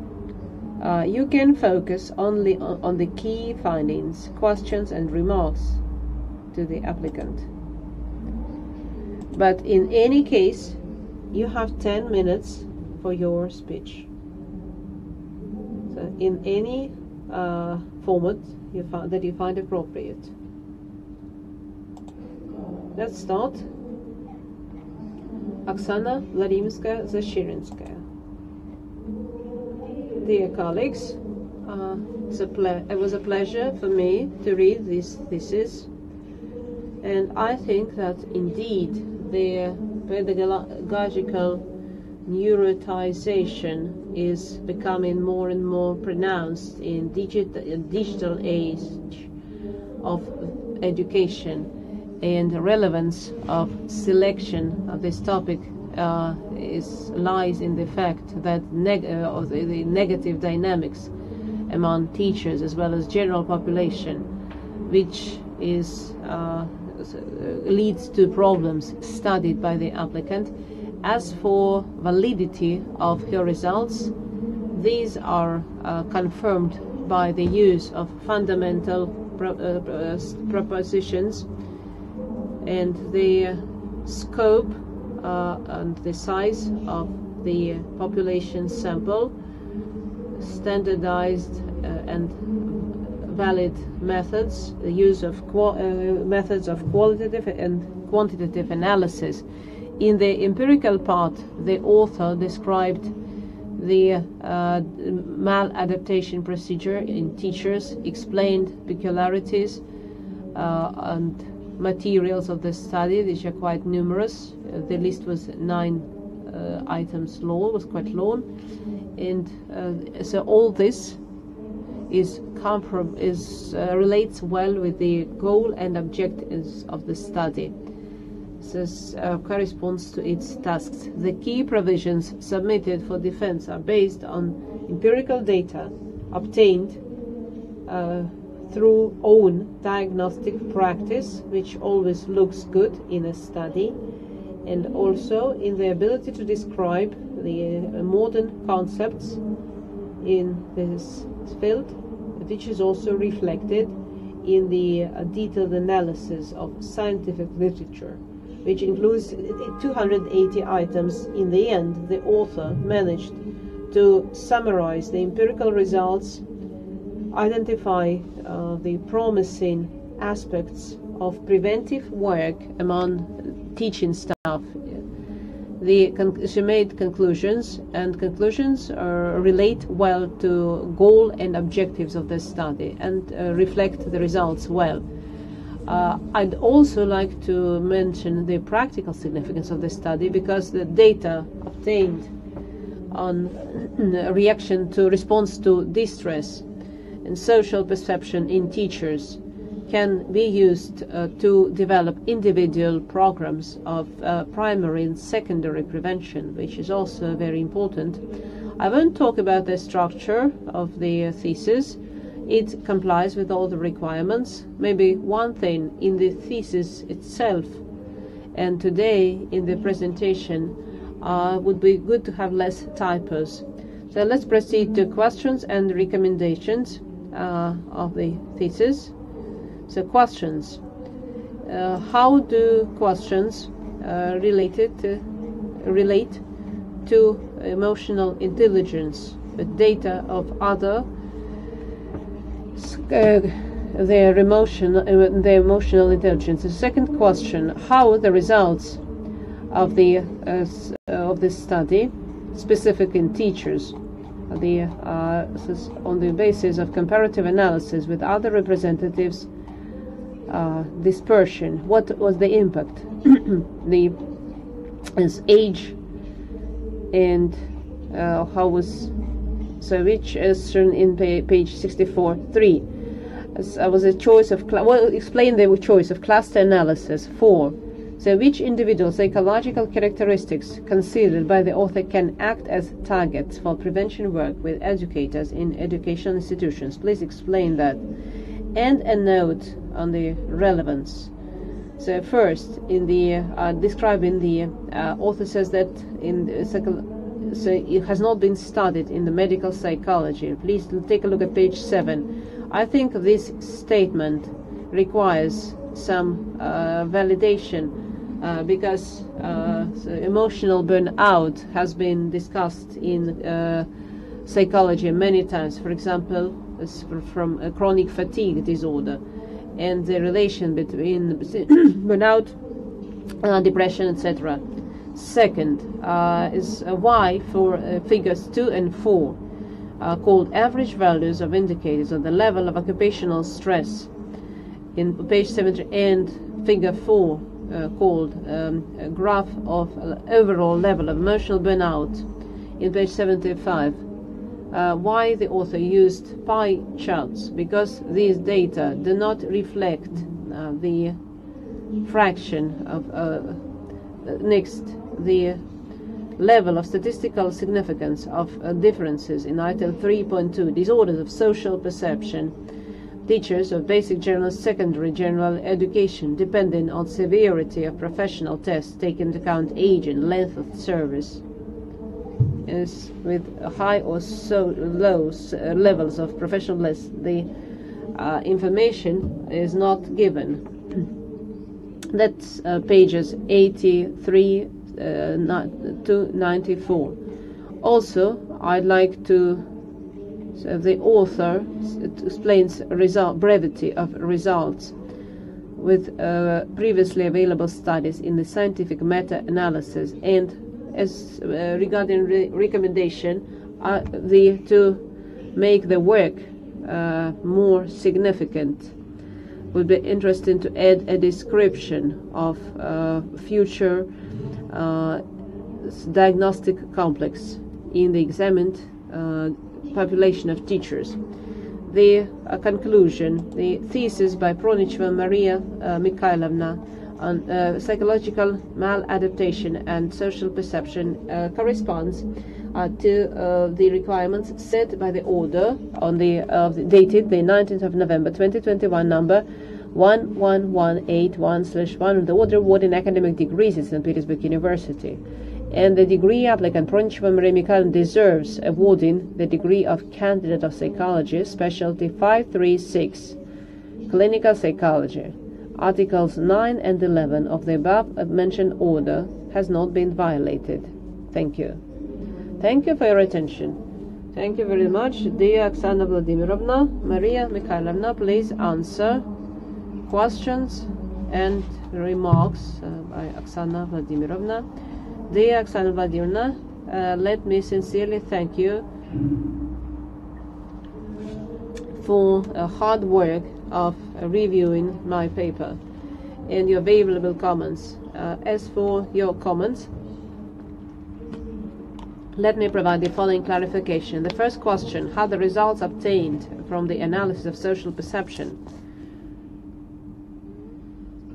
uh, you can focus only on, the key findings, questions and remarks to the applicant. But in any case, you have 10 minutes for your speech. So in any uh, format you find, that you find appropriate. Let's start. Oksana Vladimskaya-Zashchirinskaya. Dear colleagues, uh, it was a pleasure for me to read this thesis and I think that indeed the pedagogical neurotization is becoming more and more pronounced in digital, digital age of education and the relevance of selection of this topic uh, is lies in the fact that neg- uh, the, the negative dynamics among teachers as well as general population which is uh, leads to problems studied by the applicant. As for validity of her results, these are uh, confirmed by the use of fundamental pro uh, propositions and the scope uh, and the size of the population sample, standardized uh, and valid methods, the use of uh, methods of qualitative and quantitative analysis. In the empirical part, the author described the uh, maladaptation procedure in teachers, explained peculiarities uh, and materials of the study, which are quite numerous. Uh, the list was nine uh, items long, was quite long, and uh, so all this is is uh, relates well with the goal and objectives of the study. This uh, corresponds to its tasks. The key provisions submitted for defense are based on empirical data obtained uh, through own diagnostic practice, which always looks good in a study, and also in the ability to describe the uh, modern concepts in this field, which is also reflected in the uh, detailed analysis of scientific literature, which includes 280 items. In the end, the author managed to summarize the empirical results identify uh, the promising aspects of preventive work among teaching staff. The she made conclusions, and conclusions uh, relate well to goal and objectives of the study and uh, reflect the results well. Uh, I'd also like to mention the practical significance of the study because the data obtained on (clears throat) reaction to response to distress and social perception in teachers can be used uh, to develop individual programs of uh, primary and secondary prevention, which is also very important. I won't talk about the structure of the uh, thesis. It complies with all the requirements. Maybe one thing in the thesis itself and today in the presentation uh, would be good to have less typos. So let's proceed to questions and recommendations of the thesis. So questions. Uh, how do questions uh, related to, relate to emotional intelligence, the data of other uh, their emotion, uh, their emotional intelligence. The second question: How the results of the uh, of this study, specific in teachers, the, uh, on the basis of comparative analysis with other representatives uh, dispersion. What was the impact? (clears throat) the is age and uh, how was so which is shown in page 64 3 as, uh, was a choice of well explain the choice of cluster analysis 4 so which individual psychological characteristics considered by the author can act as targets for prevention work with educators in educational institutions? Please explain that. And a note on the relevance. So first, in the uh, describing the uh, author says that in the so it has not been studied in the medical psychology. Please take a look at page seven. I think this statement requires some uh, validation uh, because uh, emotional burnout has been discussed in uh, psychology many times. For example, from a chronic fatigue disorder and the relation between (coughs) burnout, uh, depression, etc. Second uh, is why for figures 2 and 4 called average values of indicators of the level of occupational stress in page 70 and figure 4 uh, called um, a graph of overall level of emotional burnout in page 75. Uh, why the author used pie charts because these data do not reflect uh, the fraction of uh, next the level of statistical significance of uh, differences in item 3.2 disorders of social perception teachers of basic general secondary general education depending on severity of professional tests take into account age and length of service. Is with high or so low uh, levels of professionalism the uh, information is not given. (clears throat) That's uh, pages 83 uh, to 94 also I'd like to so the author explains result, brevity of results with uh, previously available studies in the scientific meta-analysis and as uh, regarding re recommendation uh, the to make the work uh, more significant. Would be interesting to add a description of uh, future uh, diagnostic complex in the examined population of teachers. The uh, conclusion, the thesis by Pronicheva Maria uh, Mikhailovna on uh, psychological maladaptation and social perception uh, corresponds uh, to uh, the requirements set by the order on the dated the 19th of November 2021 number 11181/1 of the order awarding academic degrees at St. Petersburg University and the degree applicant Pronicheva Maria deserves awarding the degree of candidate of psychology, specialty 536, clinical psychology. Articles 9 and 11 of the above mentioned order has not been violated. Thank you. Thank you for your attention. Thank you very much, dear Oksana Vladimirovna. Maria Mikhailovna, please answer questions and remarks uh, by Oksana Vladimirovna. Dear Oksana Vladimirovna, uh, let me sincerely thank you for a hard work of reviewing my paper and your available comments. Uh, as for your comments, let me provide the following clarification. The first question, how the results obtained from the analysis of social perception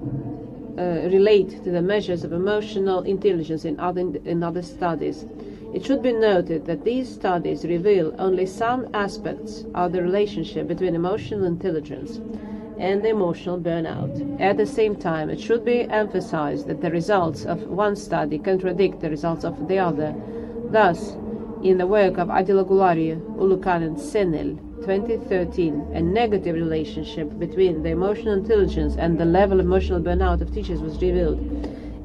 uh, Uh, relate to the measures of emotional intelligence in other, in other studies. It should be noted that these studies reveal only some aspects of the relationship between emotional intelligence and emotional burnout. At the same time, it should be emphasized that the results of one study contradict the results of the other. Thus, in the work of Adilogullari, Ulukan, and Senel, 2013, a negative relationship between the emotional intelligence and the level of emotional burnout of teachers was revealed,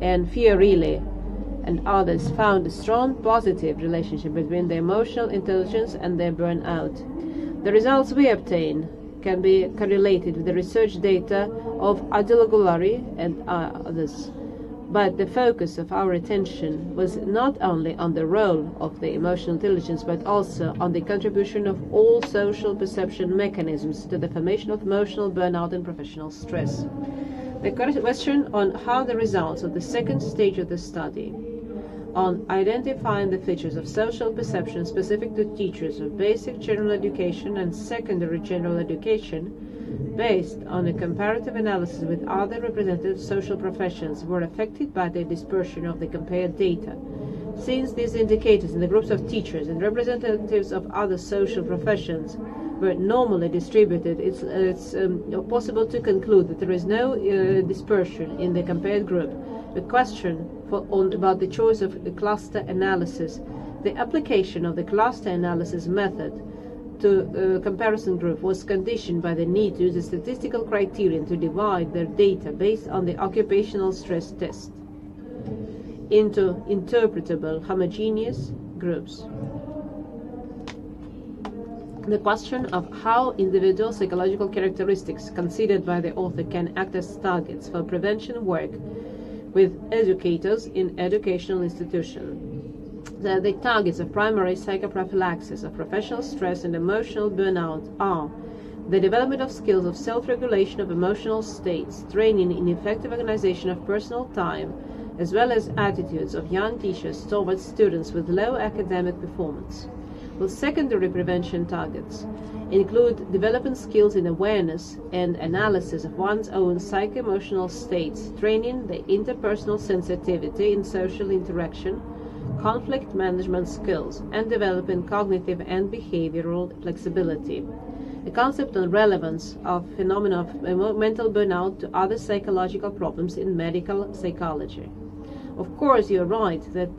and Fiorilli and others found a strong positive relationship between the emotional intelligence and their burnout. The results we obtain can be correlated with the research data of Adilogullari and uh, others. But the focus of our attention was not only on the role of the emotional intelligence, but also on the contribution of all social perception mechanisms to the formation of emotional burnout and professional stress. The question on how the results of the second stage of the study on identifying the features of social perception specific to teachers of basic general education and secondary general education based on a comparative analysis with other representative social professions were affected by the dispersion of the compared data. Since these indicators in the groups of teachers and representatives of other social professions were normally distributed, it's, it's um, possible to conclude that there is no uh, dispersion in the compared group. The question for, on, about the choice of the cluster analysis, the application of the cluster analysis method to uh, comparison group was conditioned by the need to use a statistical criterion to divide their data based on the occupational stress test into interpretable homogeneous groups. The question of how individual psychological characteristics considered by the author can act as targets for prevention work with educators in educational institutions the, the targets of primary psychoprophylaxis of professional stress and emotional burnout are the development of skills of self-regulation of emotional states, training in effective organization of personal time, as well as attitudes of young teachers towards students with low academic performance. Well, secondary prevention targets include developing skills in awareness and analysis of one's own psycho-emotional states, training the interpersonal sensitivity in social interaction, conflict management skills, and developing cognitive and behavioral flexibility. a concept on relevance of phenomena of mental burnout to other psychological problems in medical psychology. Of course, you're right that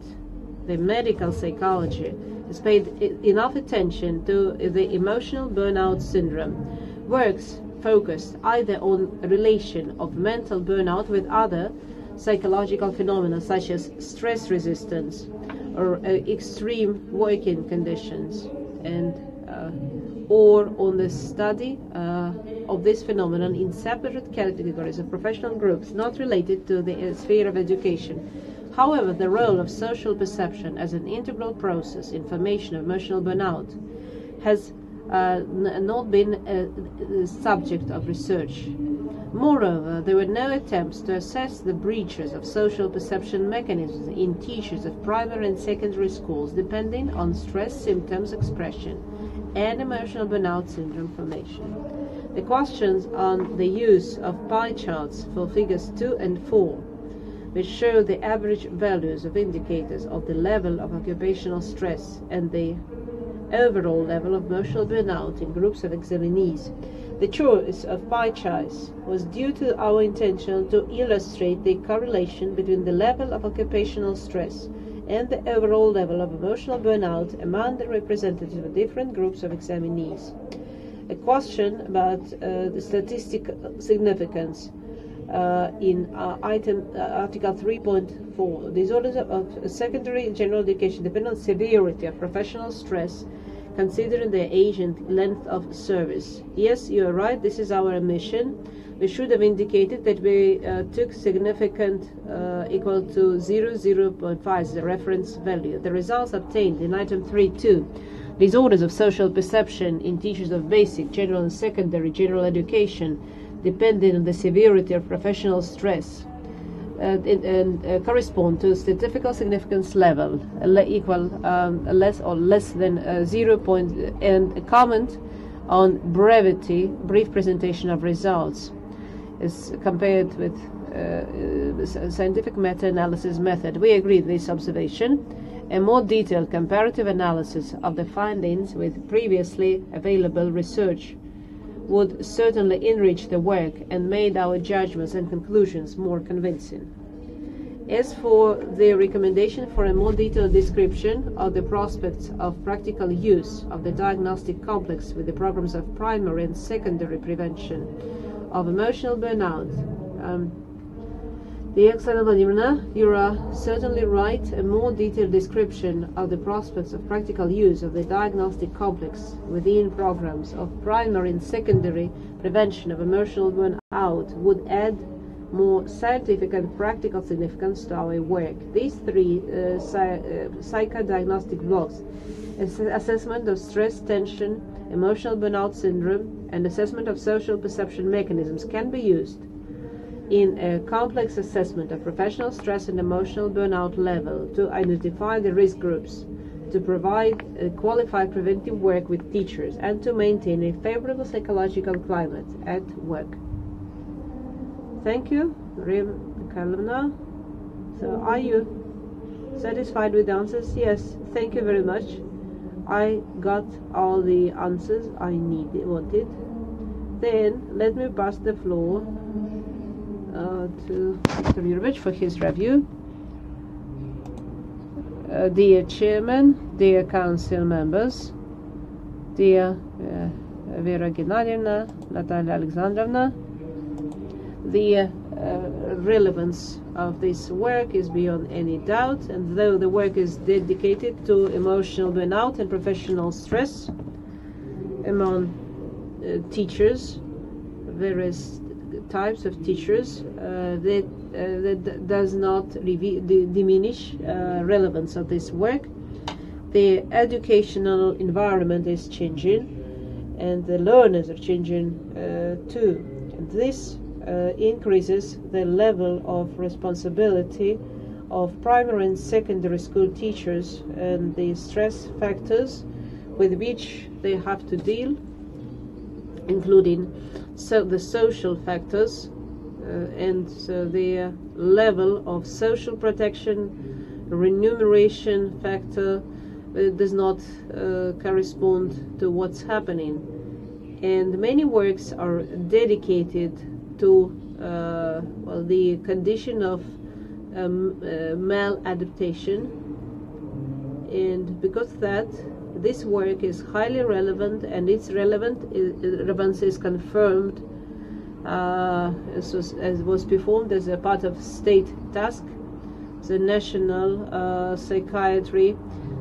the medical psychology has paid enough attention to the emotional burnout syndrome. Works focused either on relation of mental burnout with other psychological phenomena such as stress resistance or uh, extreme working conditions and uh, or on the study uh, of this phenomenon in separate categories of professional groups not related to the sphere of education. However, the role of social perception as an integral process in formation of emotional burnout has uh, not been a subject of research. Moreover, there were no attempts to assess the breaches of social perception mechanisms in teachers of primary and secondary schools depending on stress symptoms expression and emotional burnout syndrome formation. The questions on the use of pie charts for figures 2 and 4, which show the average values of indicators of the level of occupational stress and the overall level of emotional burnout in groups of examinees, the choice of pie charts was due to our intention to illustrate the correlation between the level of occupational stress and the overall level of emotional burnout among the representatives of different groups of examinees. A question about uh, the statistical significance uh, in uh, item uh, article 3.4 disorders of, secondary general education depend on severity of professional stress considering their age and length of service. Yes, you are right, this is our mission. We should have indicated that we uh, took significant uh, equal to 0, 0.5 as the reference value. The results obtained in item 3.2, disorders of social perception in teachers of basic, general and secondary general education, depending on the severity of professional stress, uh, and uh, correspond to statistical significance level equal um, less or less than uh, zero point and a comment on brevity brief presentation of results. Is compared with uh, scientific meta-analysis method. We agree with this observation. A more detailed comparative analysis of the findings with previously available research would certainly enrich the work and made our judgments and conclusions more convincing. As for the recommendation for a more detailed description of the prospects of practical use of the diagnostic complex with the programs of primary and secondary prevention of emotional burnout, um, the excellent Vladimir, you are certainly right. A more detailed description of the prospects of practical use of the diagnostic complex within programs of primary and secondary prevention of emotional burnout would add more scientific and practical significance to our work. These three uh, uh, psychodiagnostic blocks assessment of stress, tension, emotional burnout syndrome, and assessment of social perception mechanisms can be used in a complex assessment of professional stress and emotional burnout level to identify the risk groups, to provide qualified preventive work with teachers, and to maintain a favorable psychological climate at work. Thank you, Rim Kalavna. So, are you satisfied with the answers? Yes, thank you very much. I got all the answers I needed, wanted. Then let me pass the floor uh, to Mr. Yurovich for his review. Uh, dear Chairman, dear Council members, dear uh, Vera Gennadievna, Natalia Alexandrovna, the uh, relevance of this work is beyond any doubt, and though the work is dedicated to emotional burnout and professional stress among uh, teachers, various types of teachers uh, that, uh, that does not diminish uh, relevance of this work. The educational environment is changing and the learners are changing too. And this increases the level of responsibility of primary and secondary school teachers and the stress factors with which they have to deal, including so the social factors uh, and the level of social protection remuneration factor uh, does not uh, correspond to what's happening. And many works are dedicated to uh, well, the condition of um, uh, maladaptation. And because of that this work is highly relevant and its relevant relevance is confirmed uh, as, was, as, was, performed as a part of state task the National uh, Psychiatry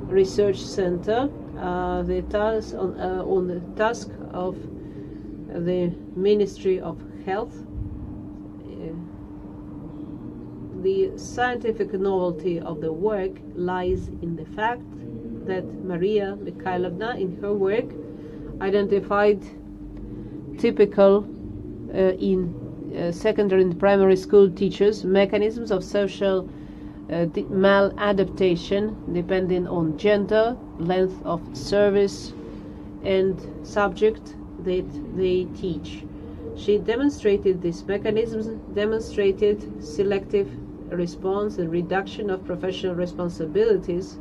Research Center. Uh, the task on, uh, on the task of the Ministry of Health the scientific novelty of the work lies in the fact that Maria Mikhailovna, in her work, identified typical uh, in uh, secondary and primary school teachers mechanisms of social uh, maladaptation depending on gender, length of service, and subject that they teach. She demonstrated these mechanisms, demonstrated selective response and reduction of professional responsibilities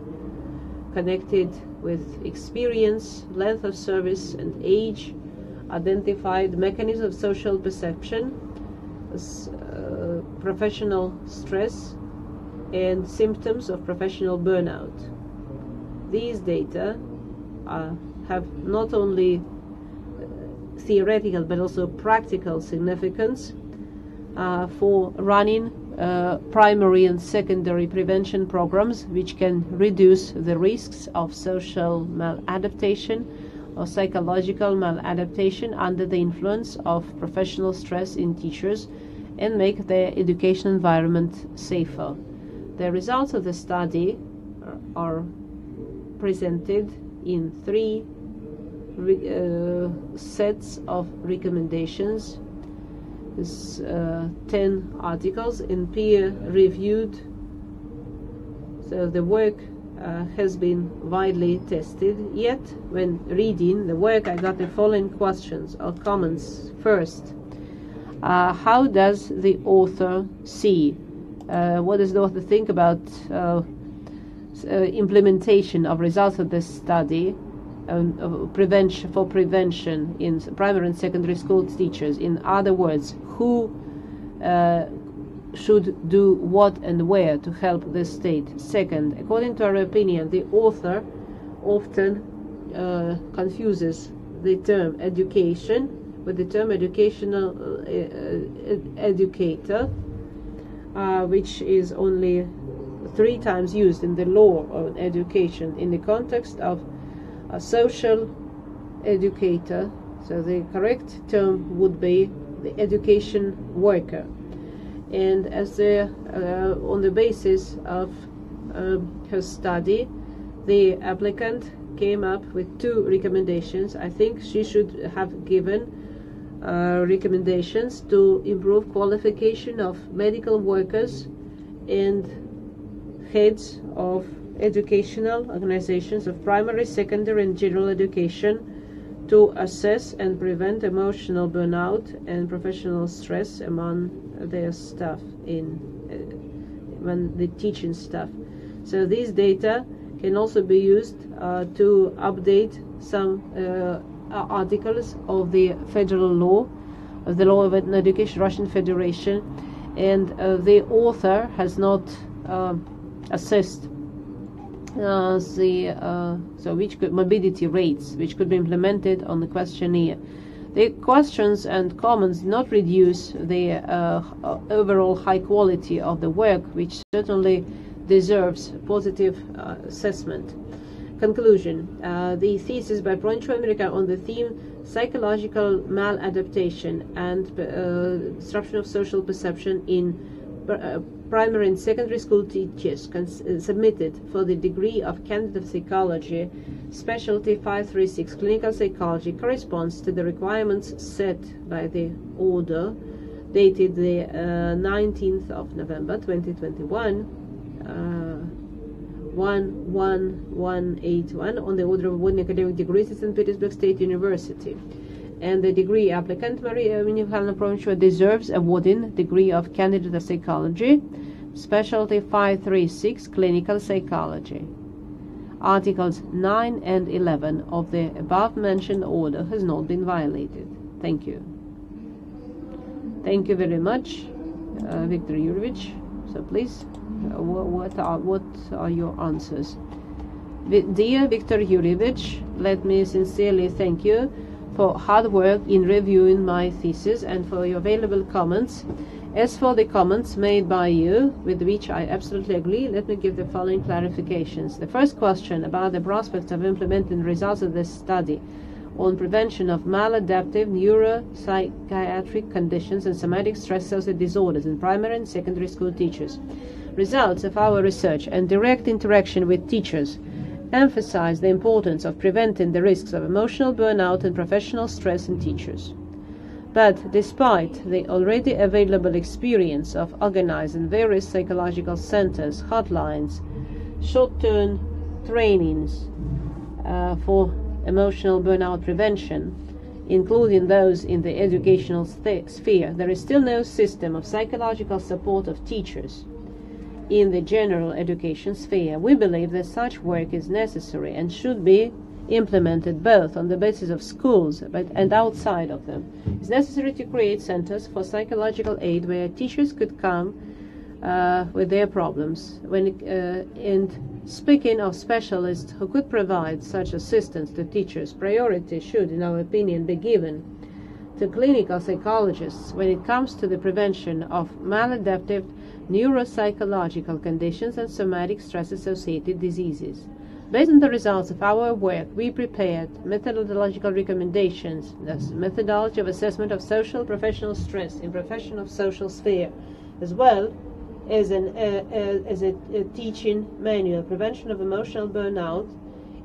connected with experience, length of service, and age, identified mechanisms of social perception, uh, professional stress, and symptoms of professional burnout. These data have not only uh, theoretical but also practical significance uh, for running uh, primary and secondary prevention programs which can reduce the risks of social maladaptation or psychological maladaptation under the influence of professional stress in teachers and make their education environment safer. The results of the study are presented in three uh, sets of recommendations is uh, 10 articles in peer reviewed so the work uh, has been widely tested. Yet when reading the work I got the following questions or comments. First uh, how does the author see uh, what does the author think about uh, uh, implementation of results of this study um, prevention for prevention in primary and secondary school teachers. In other words, who uh, should do what and where to help the state. Second, according to our opinion, the author often uh, confuses the term education with the term educational uh, uh educator, uh, which is only three times used in the law of education in the context of a social educator. So the correct term would be the education worker. And as the, uh, on the basis of um, her study, the applicant came up with two recommendations. I think she should have given uh, recommendations to improve qualification of medical workers and heads of educational organizations of primary, secondary, and general education to assess and prevent emotional burnout and professional stress among their staff in uh, when the teaching staff. So these data can also be used uh, to update some uh, articles of the federal law, of the law of education, Russian Federation, and uh, the author has not uh, assessed uh, the uh, so which could, mobility rates which could be implemented on the questionnaire. The questions and comments did not reduce the uh, overall high quality of the work, which certainly deserves positive uh, assessment. Conclusion: uh, The thesis by Pronicheva Maria on the theme psychological maladaptation and uh, disruption of social perception in primary and secondary school teachers uh, submitted for the degree of candidate of psychology specialty 536 clinical psychology corresponds to the requirements set by the order dated the uh, 19th of November 2021 uh, 11181 on the order of awarding academic degrees at St. Petersburg State University and the degree applicant Maria Mikhailovna Pronicheva deserves awarding degree of candidate of psychology, specialty 536 clinical psychology. Articles 9 and 11 of the above mentioned order has not been violated. Thank you. Thank you very much, uh, Viktor Yurievich. So please, uh, what, are, what are your answers? Dear Viktor Yurievich, let me sincerely thank you for hard work in reviewing my thesis and for your valuable comments. As for the comments made by you, with which I absolutely agree, let me give the following clarifications. The first question about the prospects of implementing the results of this study on prevention of maladaptive neuropsychiatric conditions and somatic stress associated disorders in primary and secondary school teachers. Results of our research and direct interaction with teachers emphasize the importance of preventing the risks of emotional burnout and professional stress in teachers. But despite the already available experience of organizing various psychological centers, hotlines, short term trainings uh, for emotional burnout prevention, including those in the educational sphere, there is still no system of psychological support of teachers in the general education sphere. We believe that such work is necessary and should be implemented both on the basis of schools but, and outside of them. It's necessary to create centers for psychological aid where teachers could come uh, with their problems. When uh, and speaking of specialists who could provide such assistance to teachers, priority should, in our opinion, be given to clinical psychologists when it comes to the prevention of maladaptive neuropsychological conditions and somatic stress associated diseases. Based on the results of our work, we prepared methodological recommendations, thus methodology of assessment of social professional stress in professional social sphere, as well as, an, uh, uh, as a, a, teaching manual, prevention of emotional burnout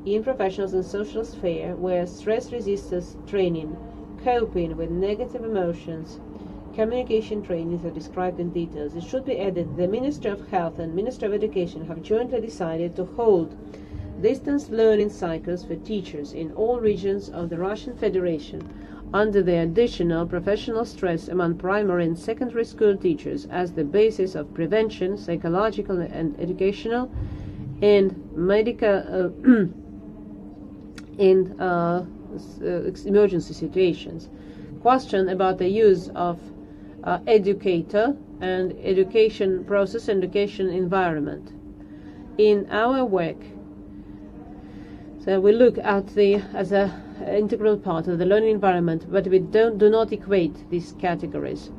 in professionals and social sphere, where stress resistance training, coping with negative emotions, communication trainings are described in details. It should be added the Minister of Health and Minister of Education have jointly decided to hold distance learning cycles for teachers in all regions of the Russian Federation under the additional professional stress among primary and secondary school teachers as the basis of prevention, psychological and educational, and medical uh, (clears throat) in uh, emergency situations. Question about the use of uh, educator and education process education environment. In our work, so we look at the as a integral part of the learning environment, but we don't do not equate these categories.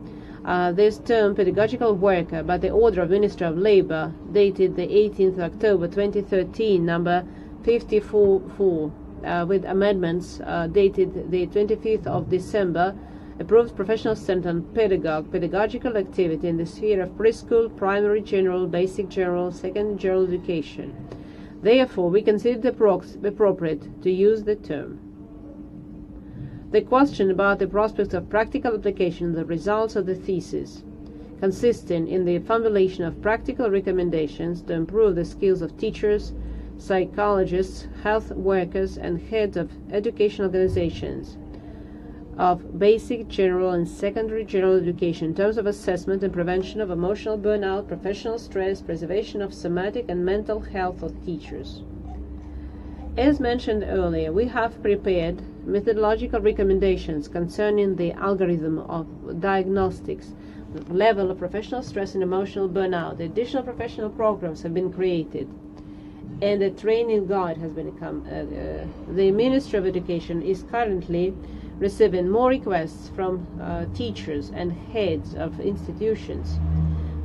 Uh, this term, pedagogical worker, by the order of Minister of Labor, dated the 18th October 2013, number 544 uh, with amendments uh, dated the 25th of December approved professional center on pedagogue, pedagogical activity in the sphere of preschool, primary, general, basic general, second general education. Therefore, we consider it appropriate to use the term. The question about the prospects of practical application of the results of the thesis, consisting in the formulation of practical recommendations to improve the skills of teachers, psychologists, health workers, and heads of education organizations of basic, general, and secondary general education in terms of assessment and prevention of emotional burnout, professional stress, preservation of somatic and mental health of teachers. As mentioned earlier, we have prepared methodological recommendations concerning the algorithm of diagnostics, level of professional stress and emotional burnout. Additional professional programs have been created and a training guide has been come. Uh, uh, the Ministry of Education is currently receiving more requests from uh, teachers and heads of institutions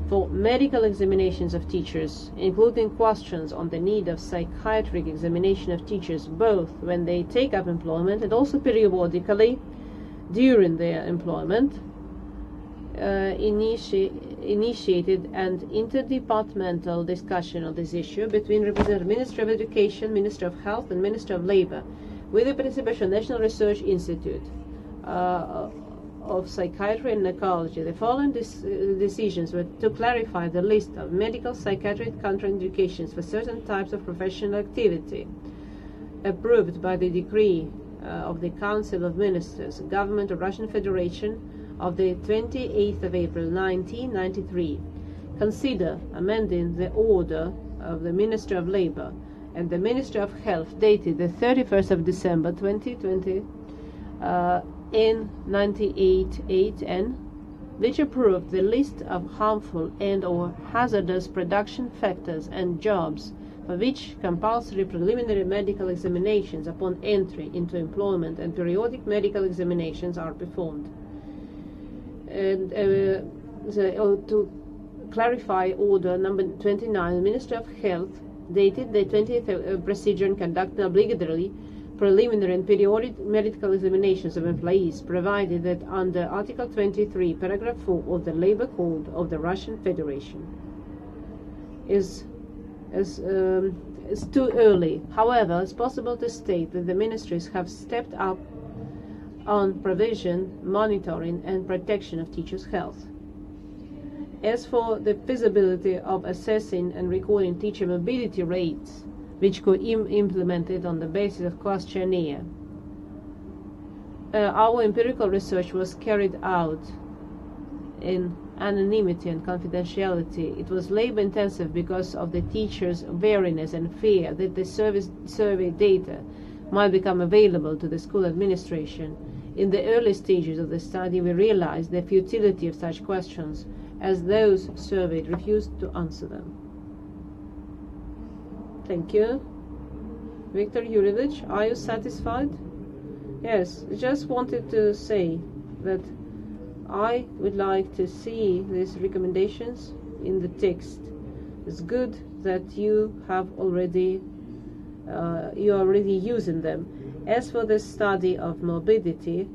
for medical examinations of teachers, including questions on the need of psychiatric examination of teachers both when they take up employment and also periodically during their employment, uh, initi initiated an interdepartmental discussion on this issue between representative Ministry of Education, Ministry of Health, and Ministry of Labor with the participation of National Research Institute uh, of Psychiatry and Psychology. The following uh, decisions were to clarify the list of medical psychiatric contraindications for certain types of professional activity approved by the decree uh, of the Council of Ministers, Government of Russian Federation of the 28th of April 1993. Consider amending the order of the Minister of Labor and the Ministry of Health dated the 31st of December 2020 uh, in 98-8N which approved the list of harmful and or hazardous production factors and jobs for which compulsory preliminary medical examinations upon entry into employment and periodic medical examinations are performed. And uh, the, uh, to clarify order number 29, the Ministry of Health dated the 20th uh, procedure and conducted obligatorily preliminary and periodic medical examinations of employees provided that under Article 23, Paragraph 4 of the Labor Code of the Russian Federation is, is, um, is too early. However, it's possible to state that the ministries have stepped up on provision, monitoring, and protection of teachers' health. As for the feasibility of assessing and recording teacher mobility rates, which could be implemented on the basis of questionnaire. Uh, our empirical research was carried out in anonymity and confidentiality. It was labor intensive because of the teachers' wariness and fear that the service, survey data might become available to the school administration. In the early stages of the study, we realized the futility of such questions as those surveyed refused to answer them. Thank you. Viktor Yurievich, are you satisfied? Yes, just wanted to say that I would like to see these recommendations in the text. It's good that you have already uh, you are already using them. As for the study of morbidity,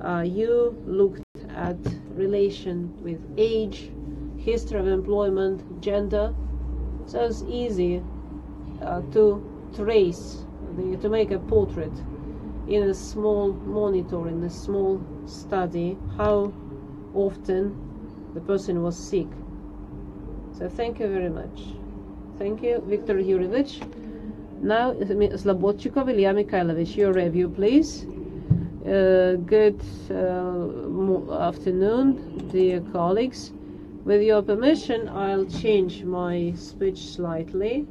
uh, you looked at relation with age, history of employment, gender. So it's easy uh, to trace, the, to make a portrait in a small monitor, in a small study, how often the person was sick. So thank you very much. Thank you, Viktor Yurievich. Now, Slobodchikov Ilya Mikhailovich, your review, please. Uh, good uh, afternoon, dear colleagues. With your permission, I'll change my speech slightly.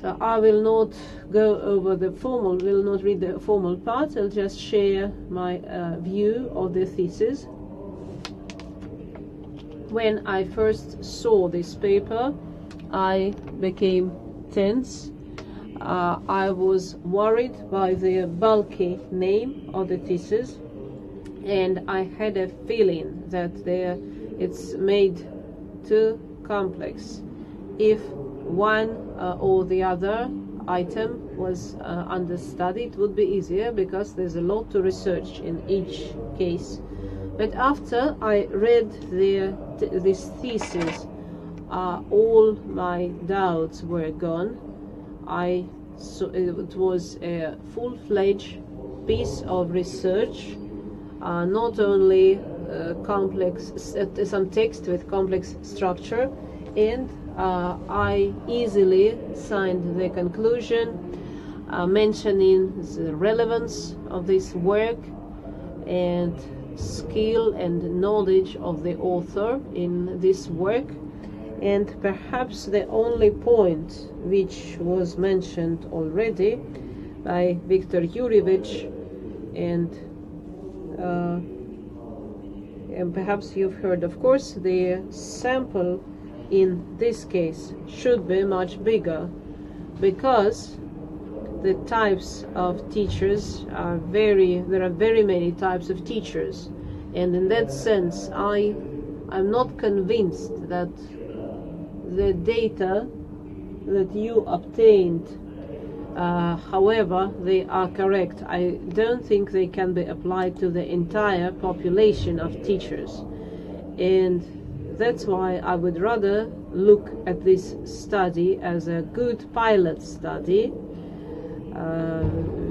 So I will not go over the formal, will not read the formal part. I'll just share my uh, view of the thesis. When I first saw this paper, I became tense. Uh, I was worried by the bulky name of the thesis, and I had a feeling that it's made too complex. If one uh, or the other item was uh, under study, it would be easier because there's a lot to research in each case. But after I read the, this thesis, uh, all my doubts were gone. I so it was a full-fledged piece of research, uh, not only uh, complex uh, some text with complex structure, and uh, I easily signed the conclusion uh, mentioning the relevance of this work and skill and knowledge of the author in this work and perhaps the only point which was mentioned already by Viktor Yurievich and uh, and perhaps you've heard of course the sample in this case should be much bigger because the types of teachers are very there are very many types of teachers. And in that sense i i'm not convinced that the data that you obtained uh, however they are correct. I don't think they can be applied to the entire population of teachers. And that's why I would rather look at this study as a good pilot study, uh,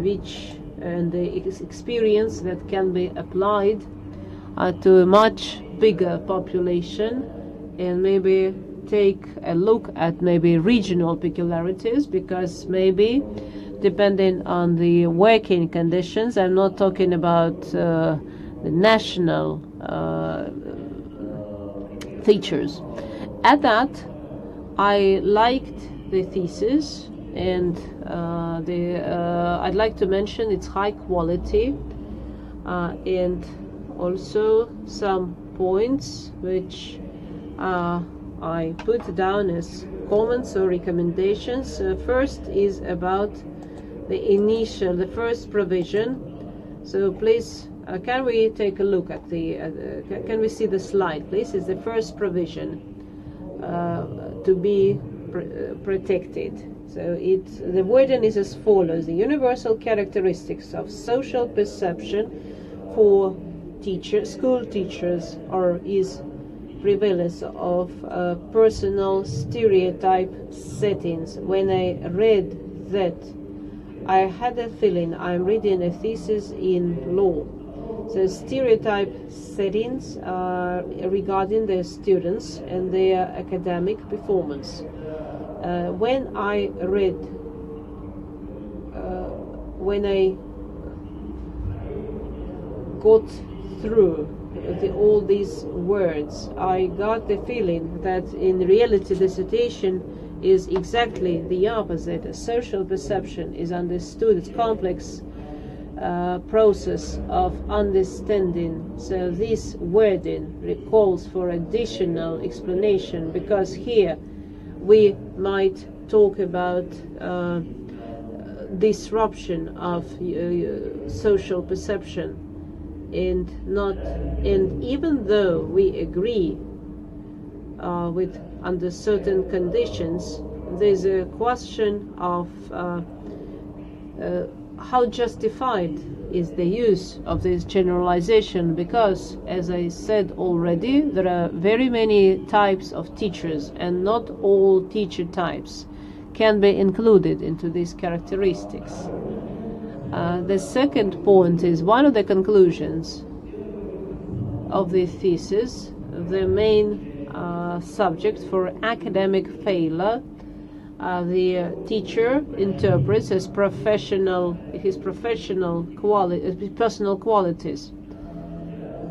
which and the experience that can be applied uh, to a much bigger population and maybe take a look at maybe regional peculiarities because maybe depending on the working conditions i'm not talking about uh, the national uh, features. At that, I liked the thesis, and uh, the uh, I'd like to mention its high quality uh, and also some points which uh, I put down as comments or recommendations. Uh, first is about the initial, the first provision. So please, uh, can we take a look at the, uh, can we see the slide, please? Is the first provision uh, to be pr uh, protected. So it, the wording is as follows: the universal characteristics of social perception for teachers, school teachers, or is prevalence of uh, personal stereotype settings. When I read that, I had a feeling I'm reading a thesis in law. The stereotype settings uh, regarding the students and their academic performance. Uh, when I read, uh, when I got through the, all these words, I got the feeling that in reality the situation is exactly the opposite. Social perception is understood, it's complex uh, process of understanding. So this wording recalls for additional explanation because here we might talk about uh, disruption of uh, social perception and not and even though we agree uh, with under certain conditions there's a question of uh, uh, how justified is the use of this generalization because as i said already there are very many types of teachers and not all teacher types can be included into these characteristics uh, the second point is one of the conclusions of the thesis, the main uh, subject for academic failure. Uh, the uh, teacher interprets as professional his professional quality, his personal qualities.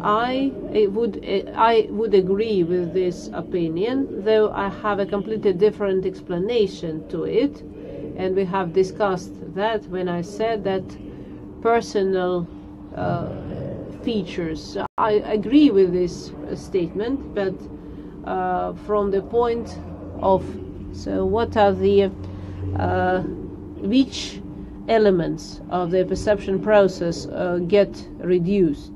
I would I would agree with this opinion, though I have a completely different explanation to it and we have discussed that when I said that personal uh, features. I agree with this statement, but uh, from the point of so what are the uh, which elements of the perception process uh, get reduced?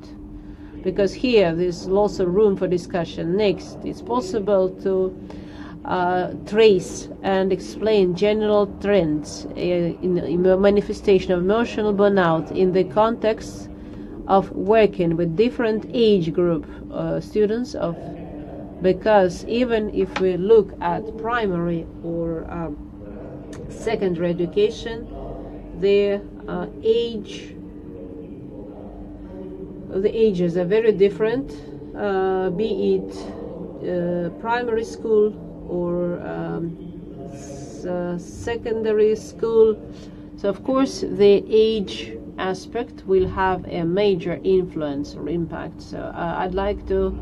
Because here there's lots of room for discussion. Next, it's possible to uh, trace and explain general trends in, in the manifestation of emotional burnout in the context of working with different age group uh, students of because even if we look at primary or um, secondary education the uh, age the ages are very different uh, be it uh, primary school or um, uh, secondary school. So, of course, the age aspect will have a major influence or impact. So, uh, I'd like to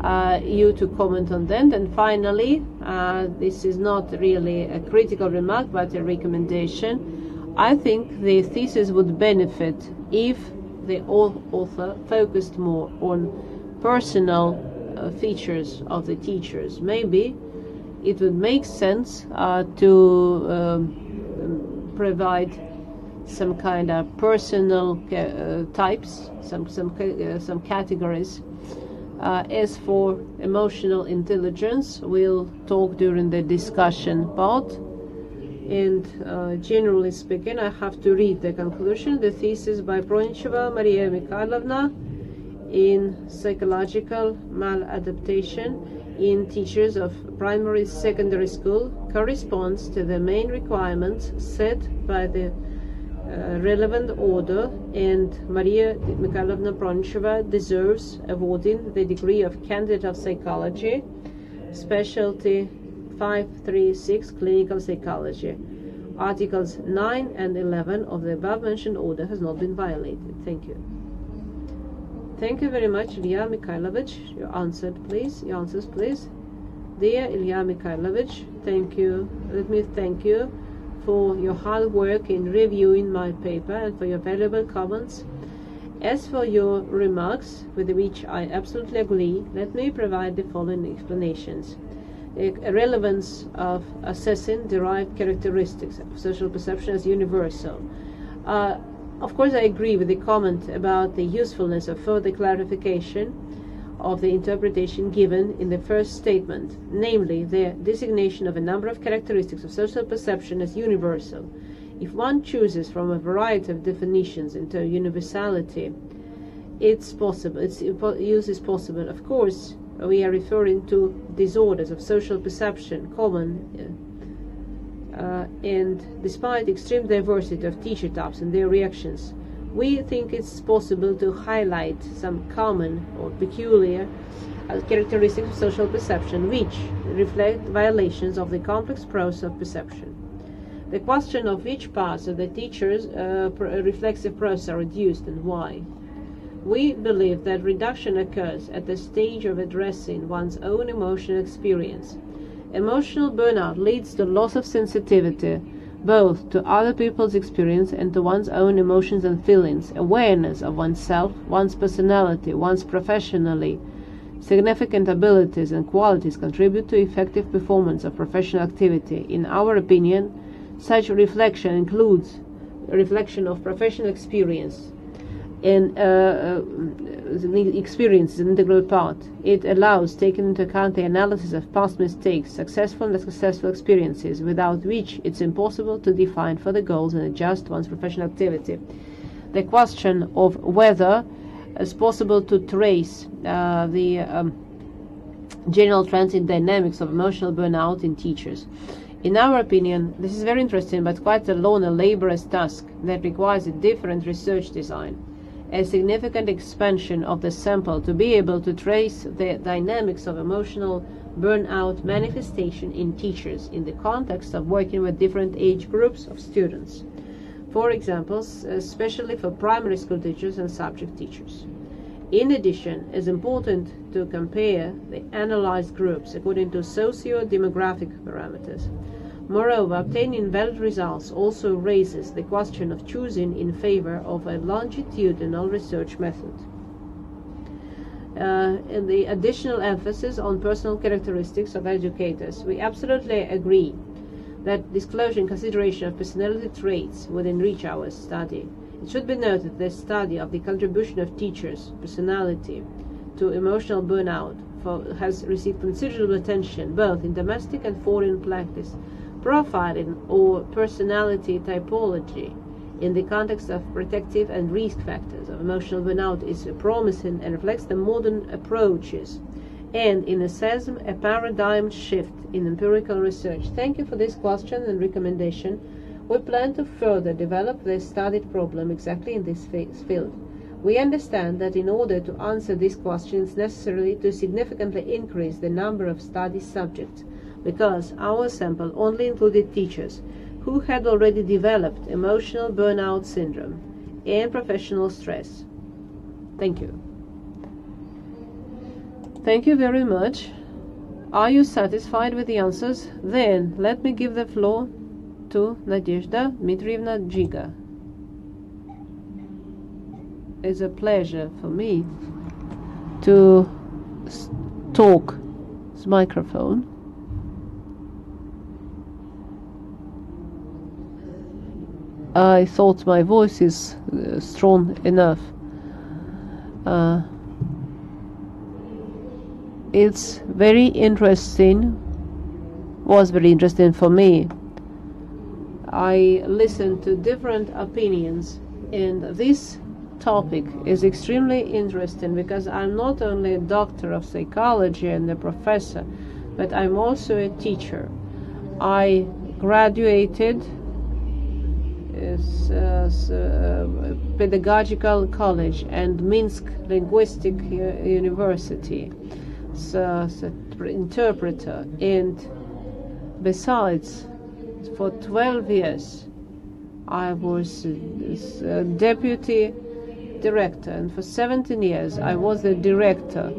uh, you to comment on that. And finally, uh, this is not really a critical remark, but a recommendation. I think the thesis would benefit if the author focused more on personal uh, features of the teachers. Maybe it would make sense uh, to um, provide some kind of personal uh, types, some some uh, some categories. Uh, as for emotional intelligence, we'll talk during the discussion part. And uh, generally speaking, I have to read the conclusion. The thesis by Pronicheva Maria Mikhailovna in psychological maladaptation in teachers of primary secondary school corresponds to the main requirements set by the uh, relevant order and Maria Mikhailovna Pronicheva deserves awarding the degree of candidate of psychology specialty 536 clinical psychology. Articles 9 and 11 of the above mentioned order has not been violated. Thank you Thank you very much, Ilya Mikhailovich. Your answer, please. Your answers, please. Dear Ilya Mikhailovich, thank you. Let me thank you for your hard work in reviewing my paper and for your valuable comments. As for your remarks, with which I absolutely agree, let me provide the following explanations. The relevance of assessing derived characteristics of social perception as universal. Uh, of course, I agree with the comment about the usefulness of further clarification of the interpretation given in the first statement, namely the designation of a number of characteristics of social perception as universal. If one chooses from a variety of definitions into universality, it's possible, its use is possible. Of course, we are referring to disorders of social perception common uh, uh, and despite extreme diversity of teacher types and their reactions we think it's possible to highlight some common or peculiar uh, characteristics of social perception which reflect violations of the complex process of perception. The question of which parts of the teacher's uh, reflexive process are reduced and why. We believe that reduction occurs at the stage of addressing one's own emotional experience. Emotional burnout leads to loss of sensitivity, both to other people's experience and to one's own emotions and feelings, awareness of oneself, one's personality, one's professionally significant abilities and qualities contribute to effective performance of professional activity. In our opinion, such reflection includes reflection of professional experience, and uh, uh, experience is an integral part. It allows taking into account the analysis of past mistakes, successful and unsuccessful experiences, without which it's impossible to define further goals and adjust one's professional activity. The question of whether it's possible to trace uh, the um, general trends in dynamics of emotional burnout in teachers. In our opinion, this is very interesting but quite a long and laborious task that requires a different research design a significant expansion of the sample to be able to trace the dynamics of emotional burnout manifestation in teachers in the context of working with different age groups of students. For example, especially for primary school teachers and subject teachers. In addition, it's important to compare the analyzed groups according to socio-demographic parameters. Moreover, obtaining valid results also raises the question of choosing in favor of a longitudinal research method. Uh, and the additional emphasis on personal characteristics of educators. We absolutely agree that disclosure and consideration of personality traits would enrich our study. It should be noted that the study of the contribution of teachers' personality to emotional burnout for, has received considerable attention both in domestic and foreign practice profiling or personality typology in the context of protective and risk factors of emotional burnout is promising and reflects the modern approaches and in a sense a paradigm shift in empirical research. Thank you for this question and recommendation. We plan to further develop the studied problem exactly in this field. We understand that in order to answer these questions, it's necessary to significantly increase the number of study subjects because our sample only included teachers who had already developed emotional burnout syndrome and professional stress. Thank you. Thank you very much. Are you satisfied with the answers? Then let me give the floor to Nadezhda Dmitrievna Giga. It's a pleasure for me to talk this microphone. I thought my voice is uh, strong enough. Uh, it's very interesting, was very interesting for me. I listened to different opinions, and this topic is extremely interesting because I'm not only a doctor of psychology and a professor, but I'm also a teacher. I graduated Pedagogical College and Minsk Linguistic University, so, so interpreter, and besides, for 12 years, I was uh, deputy director, and for 17 years, I was the director.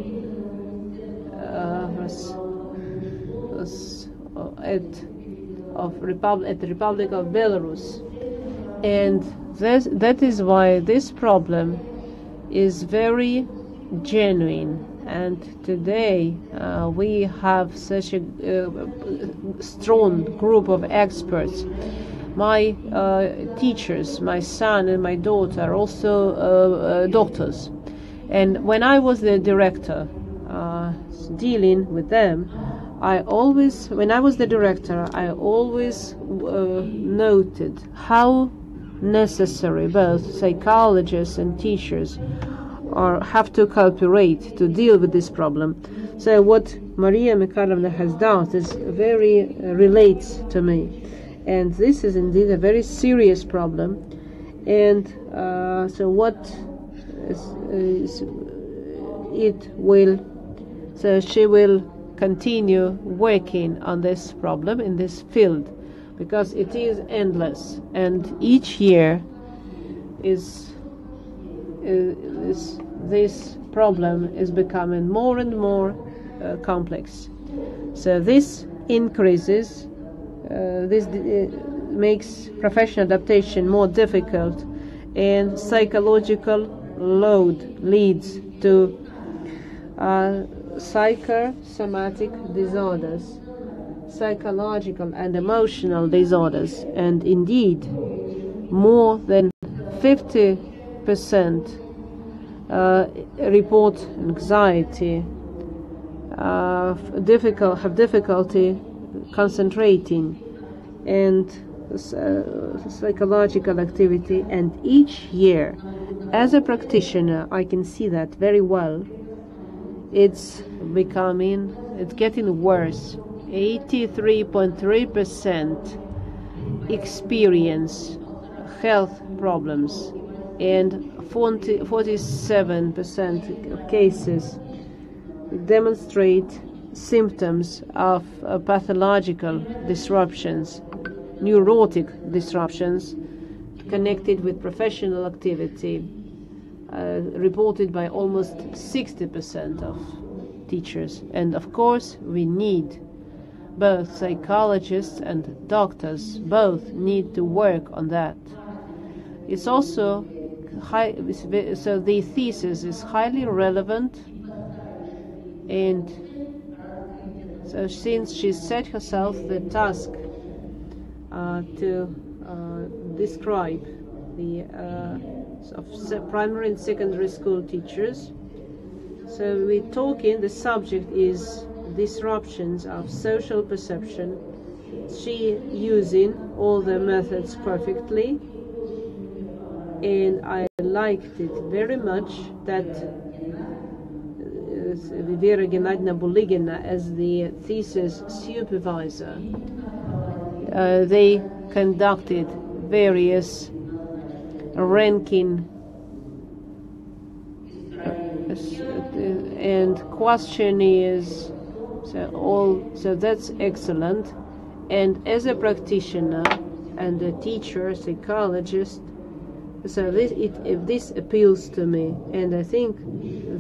Uh, at of Republic at the Republic of Belarus, and this, that is why this problem is very genuine. And today uh, we have such a uh, strong group of experts. My uh, teachers, my son and my daughter, are also uh, uh, doctors. And when I was the director uh, dealing with them, I always, when I was the director, I always noted how necessary both psychologists and teachers are have to cooperate to deal with this problem. So what Maria Mikhailovna has done is very uh, relates to me, and this is indeed a very serious problem. And uh, so what is, is, it will so she will continue working on this problem in this field because it is endless. And each year is, is this problem is becoming more and more uh, complex. So this increases uh, this uh, makes professional adaptation more difficult and psychological load leads to uh, psychosomatic disorders psychological and emotional disorders, and indeed, more than 50% uh, report anxiety, uh, difficult, have difficulty concentrating, and uh, psychological activity. And each year, as a practitioner, I can see that very well. It's becoming, it's getting worse 83.3% experience health problems and 47% of cases demonstrate symptoms of uh, pathological disruptions, neurotic disruptions connected with professional activity, uh, reported by almost 60% of teachers. And of course, we need both psychologists and doctors both need to work on that. It's also high, so the thesis is highly relevant and so since she set herself the task uh, to uh, describe the uh, of primary and secondary school teachers so we're talking the subject is disruptions of social perception, she using all the methods perfectly and I liked it very much that uh, Vera Buligina as the thesis supervisor. Uh, they conducted various ranking uh, and questionnaires so all so that's excellent. And as a practitioner and a teacher, psychologist, so this it if this appeals to me, and I think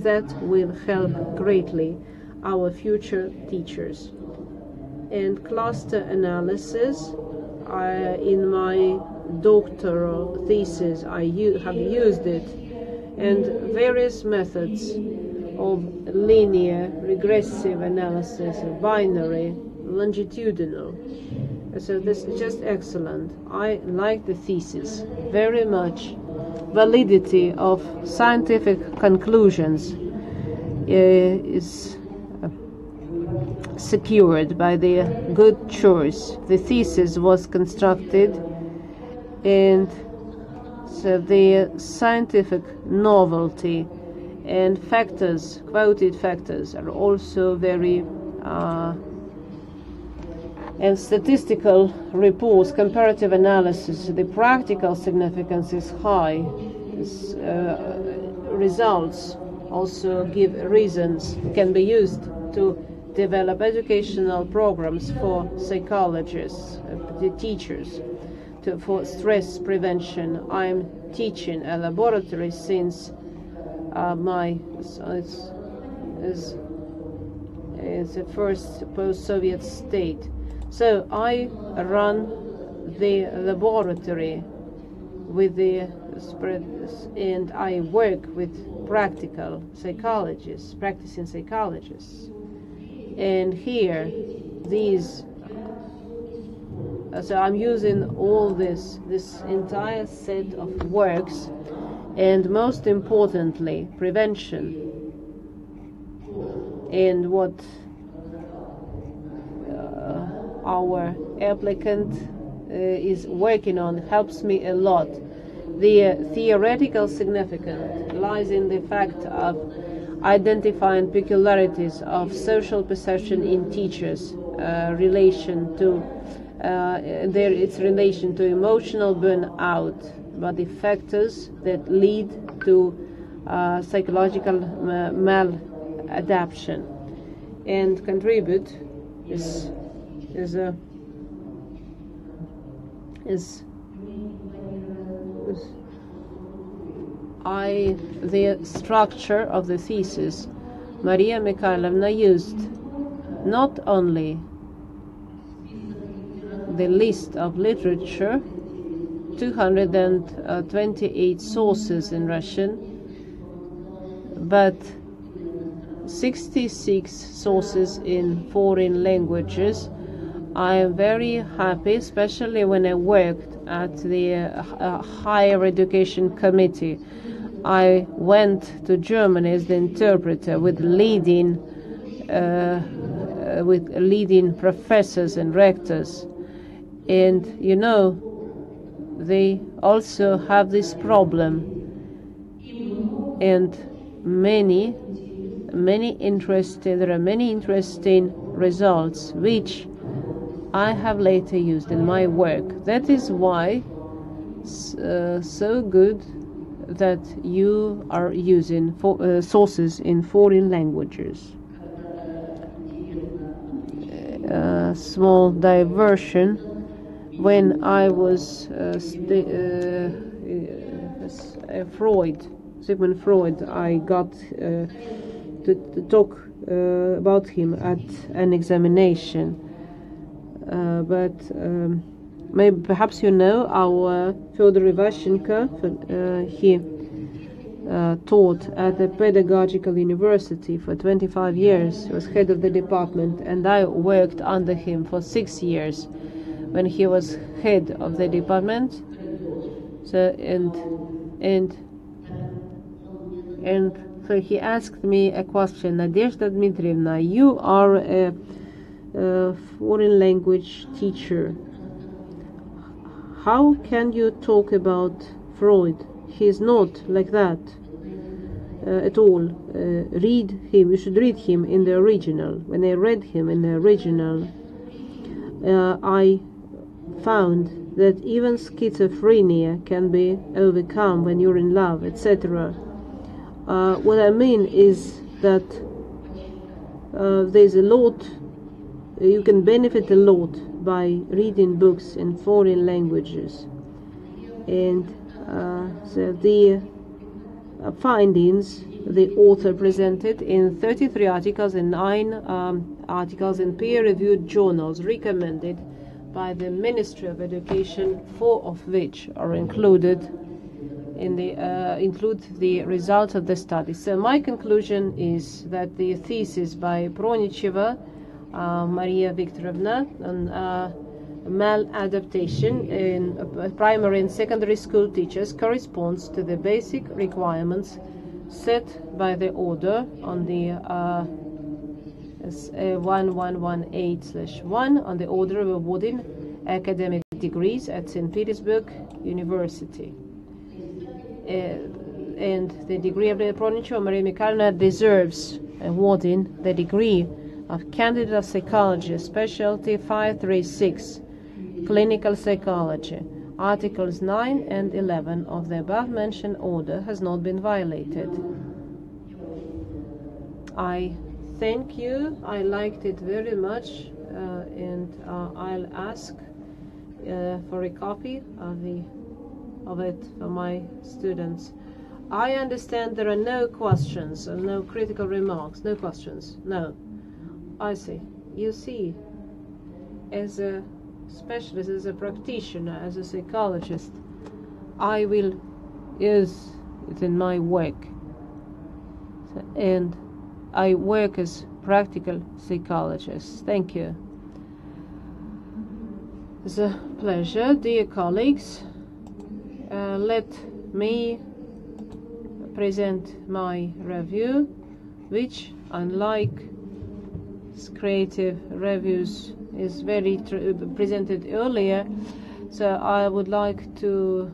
that will help greatly our future teachers. And cluster analysis, I, in my doctoral thesis, I have used it, and various methods of linear regressive analysis binary longitudinal. So this is just excellent. I like the thesis. Very much validity of scientific conclusions uh, is uh, secured by the good choice. The thesis was constructed and so the scientific novelty and factors, quoted factors, are also very uh, and statistical reports, comparative analysis, the practical significance is high. Uh, results also give reasons, can be used to develop educational programs for psychologists, uh, teachers, to, for stress prevention. I'm teaching a laboratory since uh, my it's, is is the first post-Soviet state. So I run the laboratory with the spread and I work with practical psychologists, practicing psychologists. And here, these so I'm using all this this entire set of works and most importantly prevention. And what uh, our applicant uh, is working on helps me a lot. The uh, theoretical significance lies in the fact of identifying peculiarities of social perception in teachers uh, relation to uh, their its relation to emotional burnout, but the factors that lead to uh, psychological uh, maladaptation and contribute is is a is, is I the structure of the thesis Maria Mikhailovna used not only the list of literature 228 sources in Russian but 66 sources in foreign languages. I am very happy especially when I worked at the uh, higher education committee. I went to Germany as the interpreter with leading uh, uh with leading professors and rectors. And you know they also have this problem. And many many interesting there are many interesting results which I have later used in my work. That is why uh, so good that you are using for, uh, sources in foreign languages. Uh, small diversion when I was uh, uh, uh, Freud, Sigmund Freud, I got to, to, talk about him at an examination. but um, maybe perhaps you know our Fyodor Ivashchenko. he uh, taught at the pedagogical university for 25 years. He was head of the department, and I worked under him for six years when he was head of the department. So and and and so he asked me a question, Nadezhda Dmitrievna, you are a, a foreign language teacher. How can you talk about Freud? He is not like that. Uh, at all. Uh, read him. You should read him in the original. When I read him in the original, uh, I found that even schizophrenia can be overcome when you're in love, etc. Uh, what I mean is that uh, there's a lot, you can benefit a lot by reading books in foreign languages. And uh, so the uh, findings the author presented in 33 articles and 9 um, articles in peer reviewed journals recommended by the Ministry of Education, four of which are included in the uh, include the results of the study. So my conclusion is that the thesis by Pronicheva, uh, Maria Viktorovna, on uh, maladaptation in uh, primary and secondary school teachers corresponds to the basic requirements set by the order on the uh, 1118/1 uh, on the order of awarding academic degrees at St. Petersburg University. Uh, and the degree of the Pronicheva Maria Mikhailovna deserves awarding the degree of candidate of psychology, specialty 536, clinical psychology. Articles 9 and 11 of the above mentioned order has not been violated. I thank you. I liked it very much, uh, and uh, I'll ask uh, for a copy of the of it for my students. I understand there are no questions and no critical remarks. No questions. No. I see. You see. as a specialist, as a practitioner, as a psychologist, I will use it in my work. And I work as practical psychologist. Thank you. It's a pleasure, dear colleagues. Uh, let me present my review, which, unlike creative reviews, is very presented earlier. So I would like to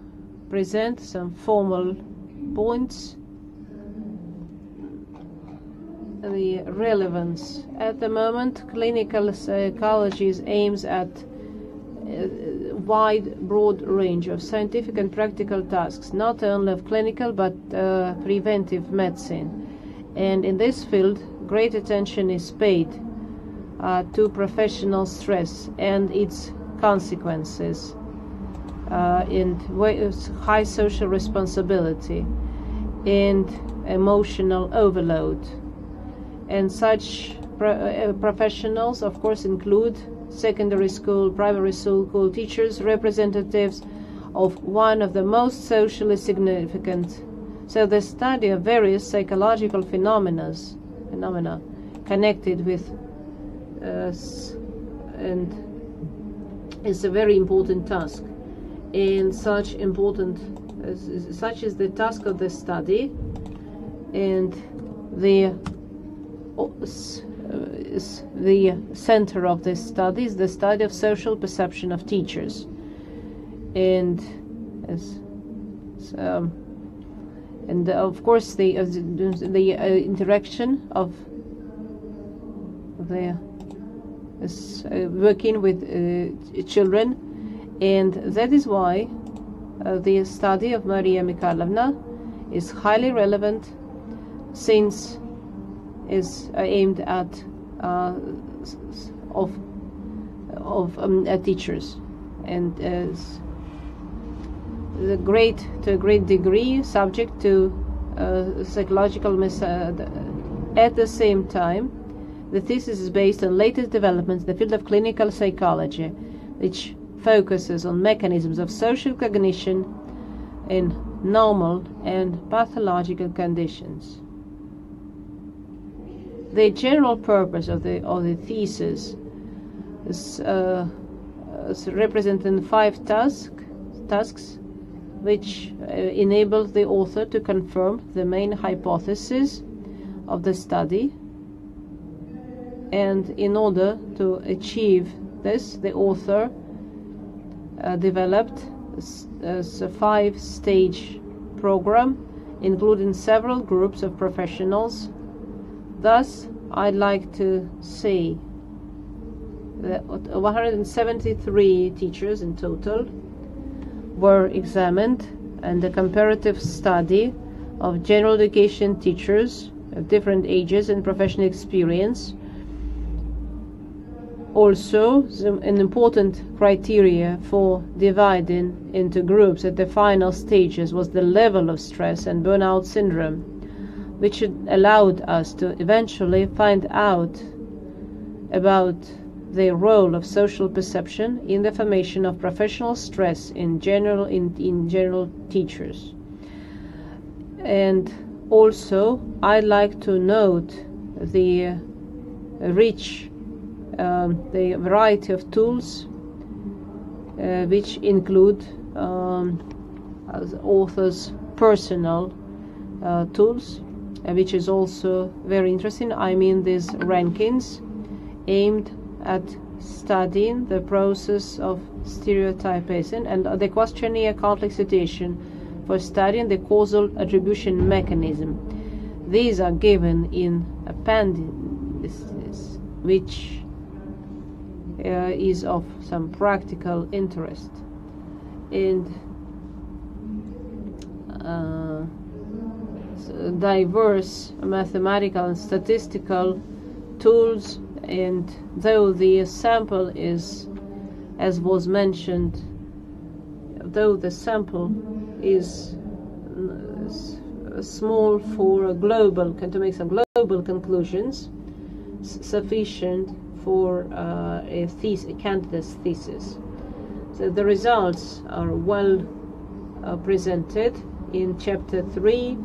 present some formal points. The relevance. At the moment, clinical psychology aims at a wide, broad range of scientific and practical tasks, not only of clinical but uh, preventive medicine. And in this field, great attention is paid uh, to professional stress and its consequences uh, and high social responsibility and emotional overload. And such pro uh, professionals, of course, include secondary school, primary school teachers, representatives of one of the most socially significant. So the study of various psychological phenomena, phenomena connected with us and is a very important task. And such important, uh, such is the task of the study, and the the center of this study is the study of social perception of teachers, and as um, and of course the uh, the uh, interaction of the uh, working with uh, children, and that is why uh, the study of Maria Mikhailovna is highly relevant since is aimed at uh, of of um, uh, teachers. And the great to a great degree subject to uh, psychological method at the same time the thesis is based on latest developments in the field of clinical psychology which focuses on mechanisms of social cognition in normal and pathological conditions the general purpose of the of the thesis is, uh, is represented in five task, tasks which uh, enable the author to confirm the main hypothesis of the study and in order to achieve this the author uh, developed a, a five stage program including several groups of professionals Thus, I'd like to say that 173 teachers in total were examined and a comparative study of general education teachers of different ages and professional experience. Also, an important criteria for dividing into groups at the final stages was the level of stress and burnout syndrome which allowed us to eventually find out about the role of social perception in the formation of professional stress in general in, in general teachers. And also I'd like to note the rich um, the variety of tools uh, which include um, authors personal uh, tools which is also very interesting. I mean, these rankings aimed at studying the process of stereotyping and the questionnaire conflict situation for studying the causal attribution mechanism. These are given in appendices, which uh, is of some practical interest. And uh, diverse mathematical and statistical tools and though the sample is as was mentioned though the sample is small for a global to make some global conclusions sufficient for uh, a, thesis, a candidate's thesis. So the results are well uh, presented in chapter 3,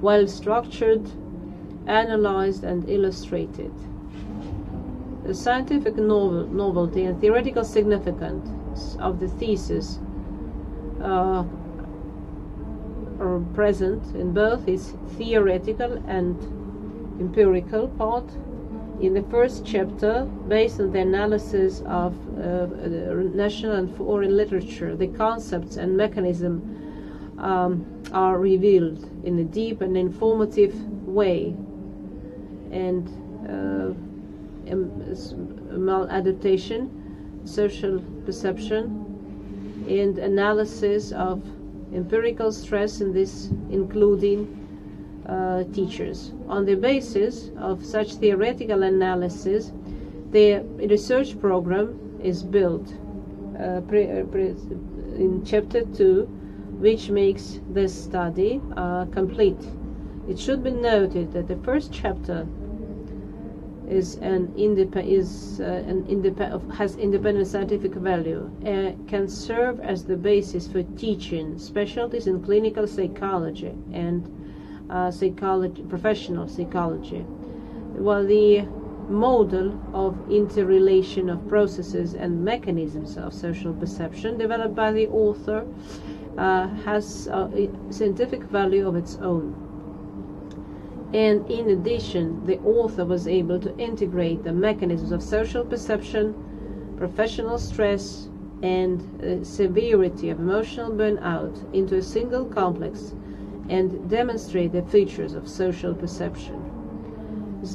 well structured, analyzed, and illustrated. The scientific novel, novelty and theoretical significance of the thesis uh, are present in both its theoretical and empirical part. In the first chapter, based on the analysis of uh, national and foreign literature, the concepts and mechanism um, are revealed in a deep and informative way. And uh, maladaptation, social perception, and analysis of empirical stress in this, including uh, teachers. On the basis of such theoretical analysis, the research program is built uh, uh, in chapter 2, which makes this study uh, complete. It should be noted that the first chapter is an independent is uh, an independent has independent scientific value and can serve as the basis for teaching specialties in clinical psychology and uh, psychology professional psychology while the model of interrelation of processes and mechanisms of social perception developed by the author uh, has a scientific value of its own. And in addition, the author was able to integrate the mechanisms of social perception, professional stress, and uh, severity of emotional burnout into a single complex and demonstrate the features of social perception.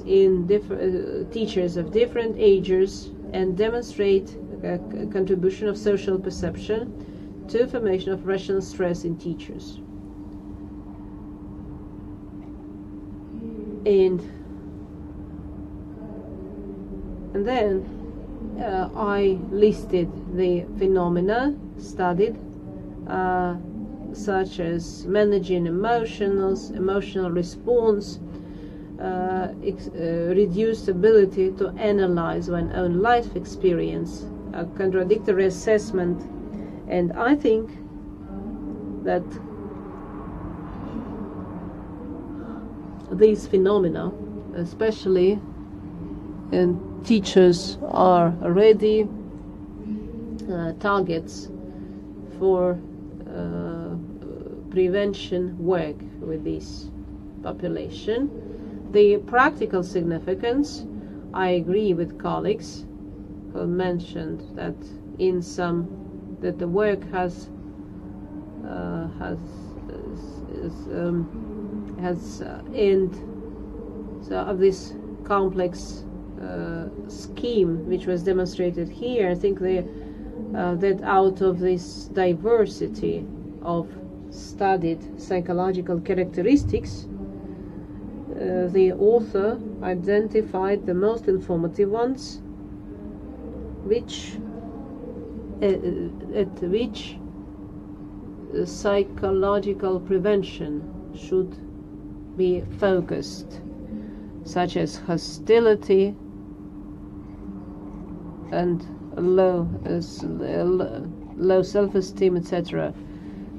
In uh, teachers of different ages and demonstrate a contribution of social perception to formation of rational stress in teachers. and and then uh, I listed the phenomena studied uh, such as managing emotions, emotional response, uh, uh, reduced ability to analyze one's own life experience, contradictory assessment, and I think that these phenomena, especially teachers are already uh, targets for uh, prevention work with this population. The practical significance, I agree with colleagues who mentioned that in some that the work has uh, has is, um, has uh, end. So of this complex uh, scheme which was demonstrated here I think they, uh, that out of this diversity of studied psychological characteristics uh, the author identified the most informative ones which at which psychological prevention should be focused, such as hostility and low, uh, low self-esteem, etc.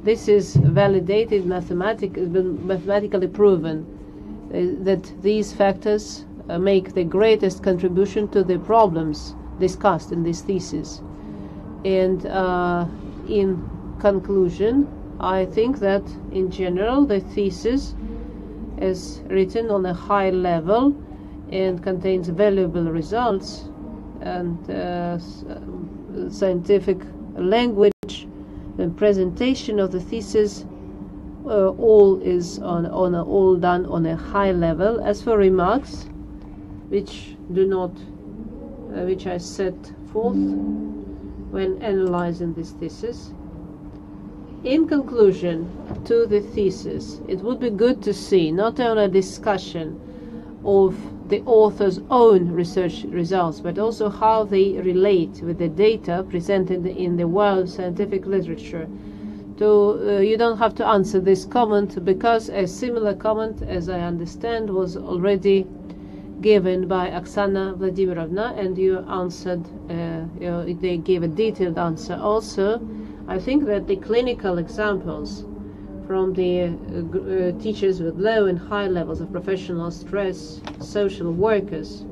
This is validated, mathematic, mathematically proven uh, that these factors uh, make the greatest contribution to the problems discussed in this thesis. And uh, in conclusion, I think that in general the thesis is written on a high level and contains valuable results and uh, uh, scientific language and presentation of the thesis uh, all is on, on a, all done on a high level. As for remarks which do not uh, which I set forth when analyzing this thesis in conclusion to the thesis, it would be good to see not only a discussion of the author's own research results, but also how they relate with the data presented in the world scientific literature. To, uh, you don't have to answer this comment because a similar comment, as I understand, was already given by Oksana Vladimirovna, and you answered, uh, you know, they gave a detailed answer. Also, I think that the clinical examples from the uh, uh, teachers with low and high levels of professional stress, social workers,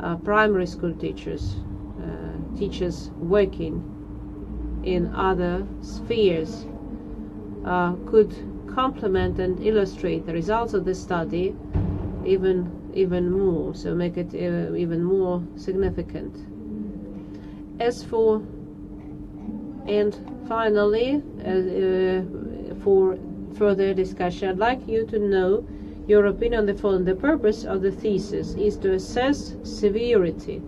uh, primary school teachers, uh, teachers working in other spheres, uh, could complement and illustrate the results of the study even even more, so make it uh, even more significant. As for and finally, uh, for further discussion, I'd like you to know your opinion on the following. The purpose of the thesis is to assess severity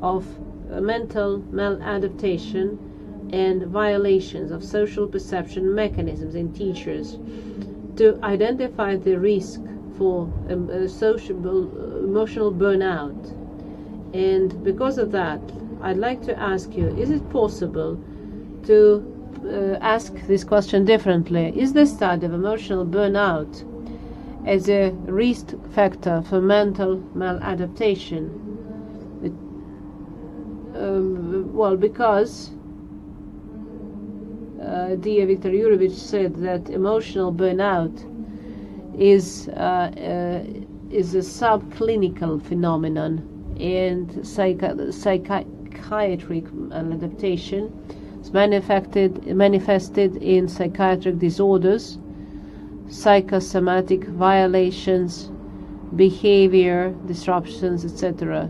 of uh, mental maladaptation and violations of social perception mechanisms in teachers, to identify the risk for um, uh, social, uh, emotional burnout. And because of that, I'd like to ask you, is it possible to uh, ask this question differently. Is the study of emotional burnout as a risk factor for mental maladaptation? It, um, well, because uh, dear Viktor Yurovich said that emotional burnout is uh, uh, is a subclinical phenomenon and psychi- psychiatric adaptation is manifested, manifested in psychiatric disorders, psychosomatic violations, behavior disruptions, etc.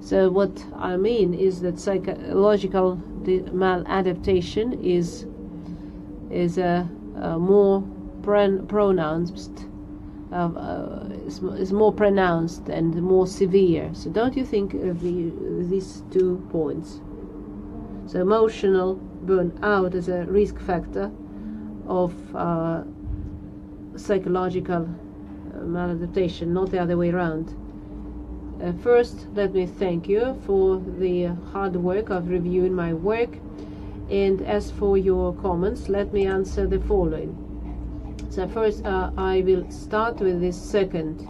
So what I mean is that psychological maladaptation is is a, a more pronounced uh, uh, is, is, more pronounced and more severe. So don't you think of the, these two points? So emotional burnout is a risk factor of uh, psychological uh, maladaptation, not the other way around. Uh, first, let me thank you for the hard work of reviewing my work. And as for your comments, let me answer the following. So first, uh, I will start with this second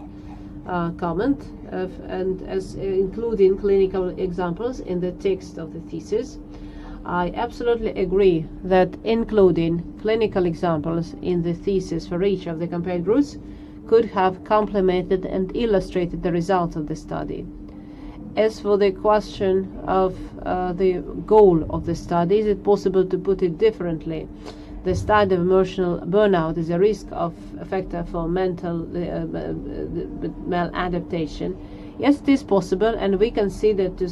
uh, comment, of, and as uh, including clinical examples in the text of the thesis. I absolutely agree that including clinical examples in the thesis for each of the compared groups could have complemented and illustrated the results of the study. As for the question of uh, the goal of the study, is it possible to put it differently? The study of emotional burnout is a risk of a factor for mental uh, uh, uh maladaptation Yes, it is possible, and we can see that the,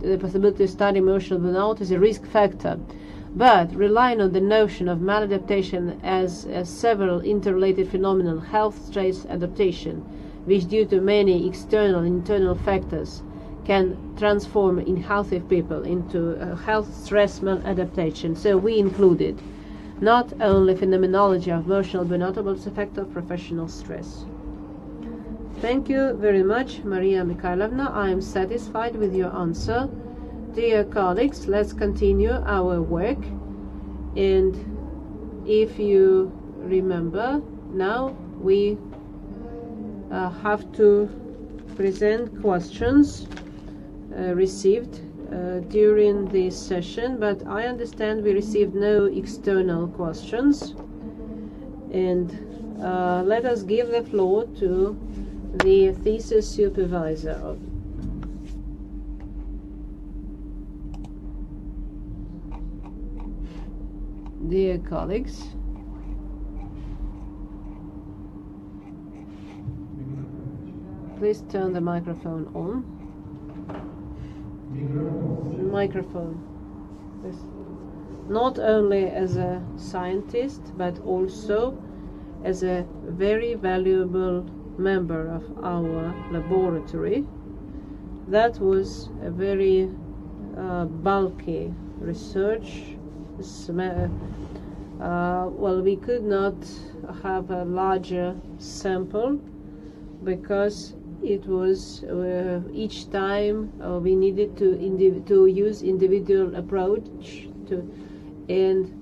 the possibility to study emotional burnout is a risk factor. But relying on the notion of maladaptation as, as several interrelated phenomena, health, stress, adaptation, which due to many external internal factors can transform in healthy people into health, stress, maladaptation. So we included not only phenomenology of emotional but also effect of professional stress. Thank you very much, Maria Mikhailovna. I am satisfied with your answer. Dear colleagues, let's continue our work. And if you remember, now we uh, have to present questions uh, received during this session, but I understand we received no external questions. And uh, let us give the floor to the thesis supervisor Dear colleagues, please turn the microphone on. Microphone. Not only as a scientist, but also as a very valuable member of our laboratory. That was a very uh, bulky research. Uh, well, we could not have a larger sample because it was uh, each time uh, we needed to to use individual approach to and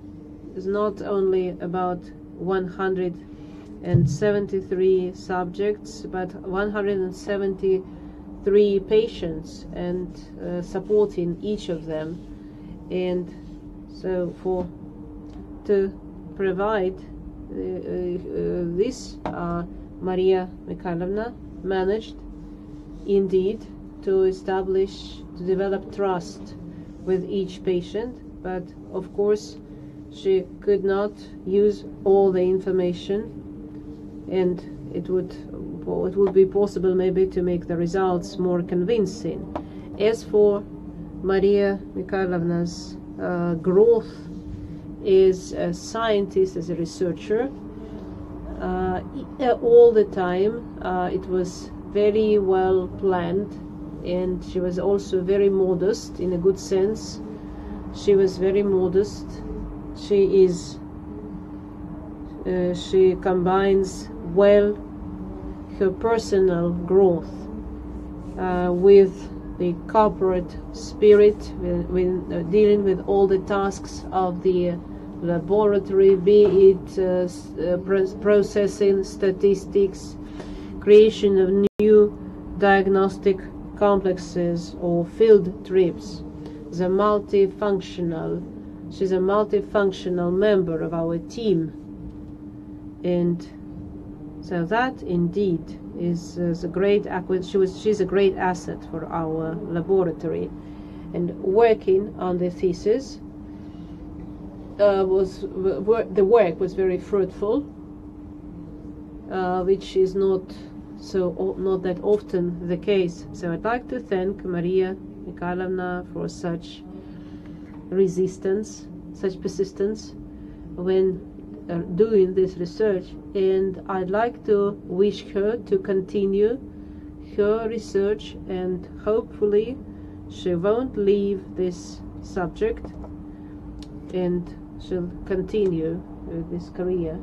it's not only about 173 subjects, but 173 patients and uh, supporting each of them. And so for to provide uh, uh, this, uh, Maria Mikhailovna managed indeed to establish, to develop trust with each patient, but of course she could not use all the information and it would well, it would be possible maybe to make the results more convincing. As for Maria Mikhailovna's uh, growth as a scientist, as a researcher, all the time uh, it was very well planned and she was also very modest in a good sense. She was very modest. She is uh, she combines well her personal growth uh, with the corporate spirit, with, with uh, dealing with all the tasks of the laboratory, be it uh, uh processing, statistics, creation of new diagnostic complexes or field trips. The multifunctional, she's a multifunctional member of our team. And so that indeed is, a great she was she's a great asset for our laboratory and working on the thesis uh, was the work was very fruitful, uh, which is not so not that often the case. So I'd like to thank Maria Mikhailovna for such resistance, such persistence when uh, doing this research, and I'd like to wish her to continue her research and hopefully she won't leave this subject and she'll continue this career.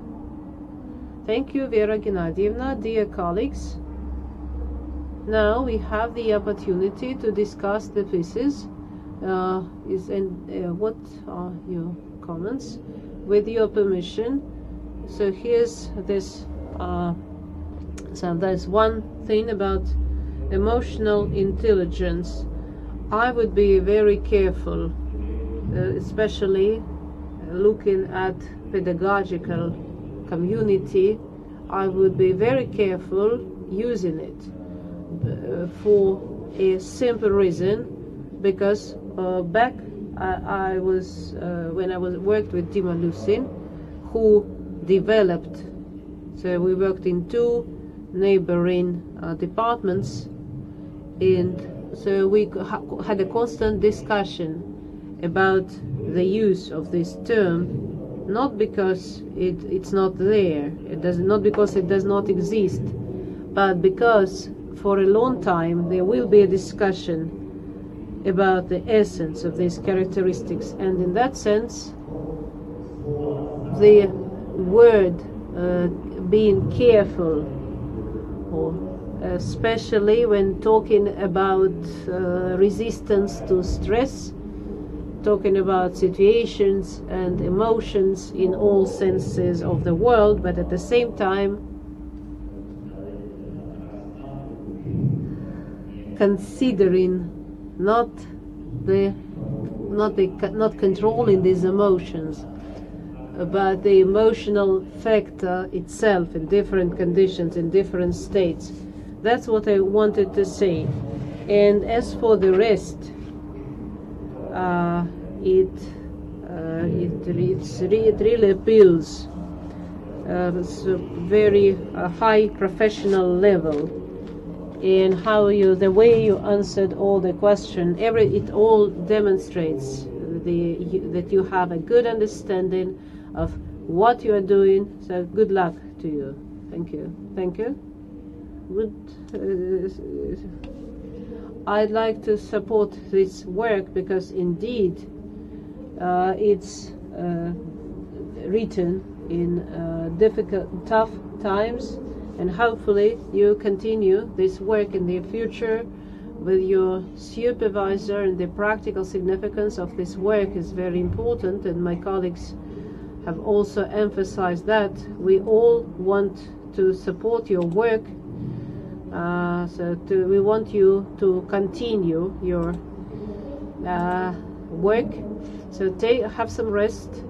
Thank you, Vera Gennadievna, dear colleagues. Now we have the opportunity to discuss the pieces. Uh, is and uh, what are your comments? With your permission. So here's this. Uh, so there's one thing about emotional intelligence. I would be very careful, uh, especially looking at pedagogical community, I would be very careful using it uh, for a simple reason because uh, back I, I was uh, when I was worked with Dima Lusin who developed so we worked in two neighboring uh, departments and so we ha had a constant discussion about the use of this term not because it, it's not there it does not because it does not exist but because for a long time there will be a discussion about the essence of these characteristics and in that sense the word uh, being careful or especially when talking about uh, resistance to stress talking about situations and emotions in all senses of the world, but at the same time, considering not the not the not controlling these emotions but the emotional factor itself in different conditions in different states. That's what i wanted to say. And as for the rest uh, it uh, it, it's it really appeals uh, it's a very uh, high professional level in how you the way you answered all the question every it all demonstrates the you, that you have a good understanding of what you are doing so good luck to you. Thank you. Thank you. Uh, I'd like to support this work because indeed uh, it's uh, written in uh, difficult, tough times, and hopefully you continue this work in the future with your supervisor. And the practical significance of this work is very important, and my colleagues have also emphasized that we all want to support your work. Uh, so to, we want you to continue your uh, work. So take have some rest,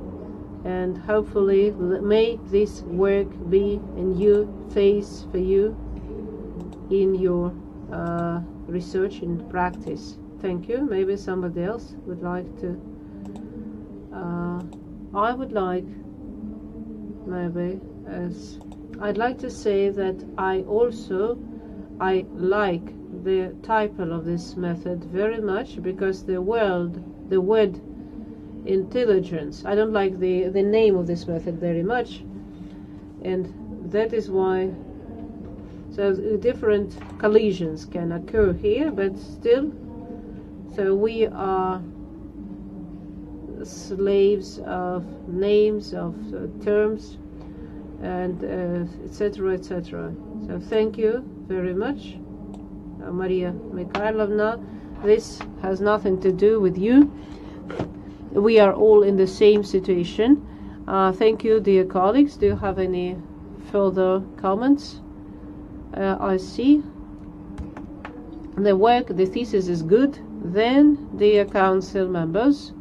and hopefully may this work be a new phase for you in your uh, research and practice. Thank you. Maybe somebody else would like to. Uh, I would like, maybe, as I'd like to say that I also I like the title of this method very much because the world, the word intelligence. I don't like the the name of this method very much, and that is why. So different collisions can occur here, but still, so we are slaves of names of uh, terms and etc uh, etc et so thank you very much. Uh, Maria Mikhailovna this has nothing to do with you. We are all in the same situation. Uh, thank you dear colleagues. Do you have any further comments? Uh, I see. The work the thesis is good. Then dear council members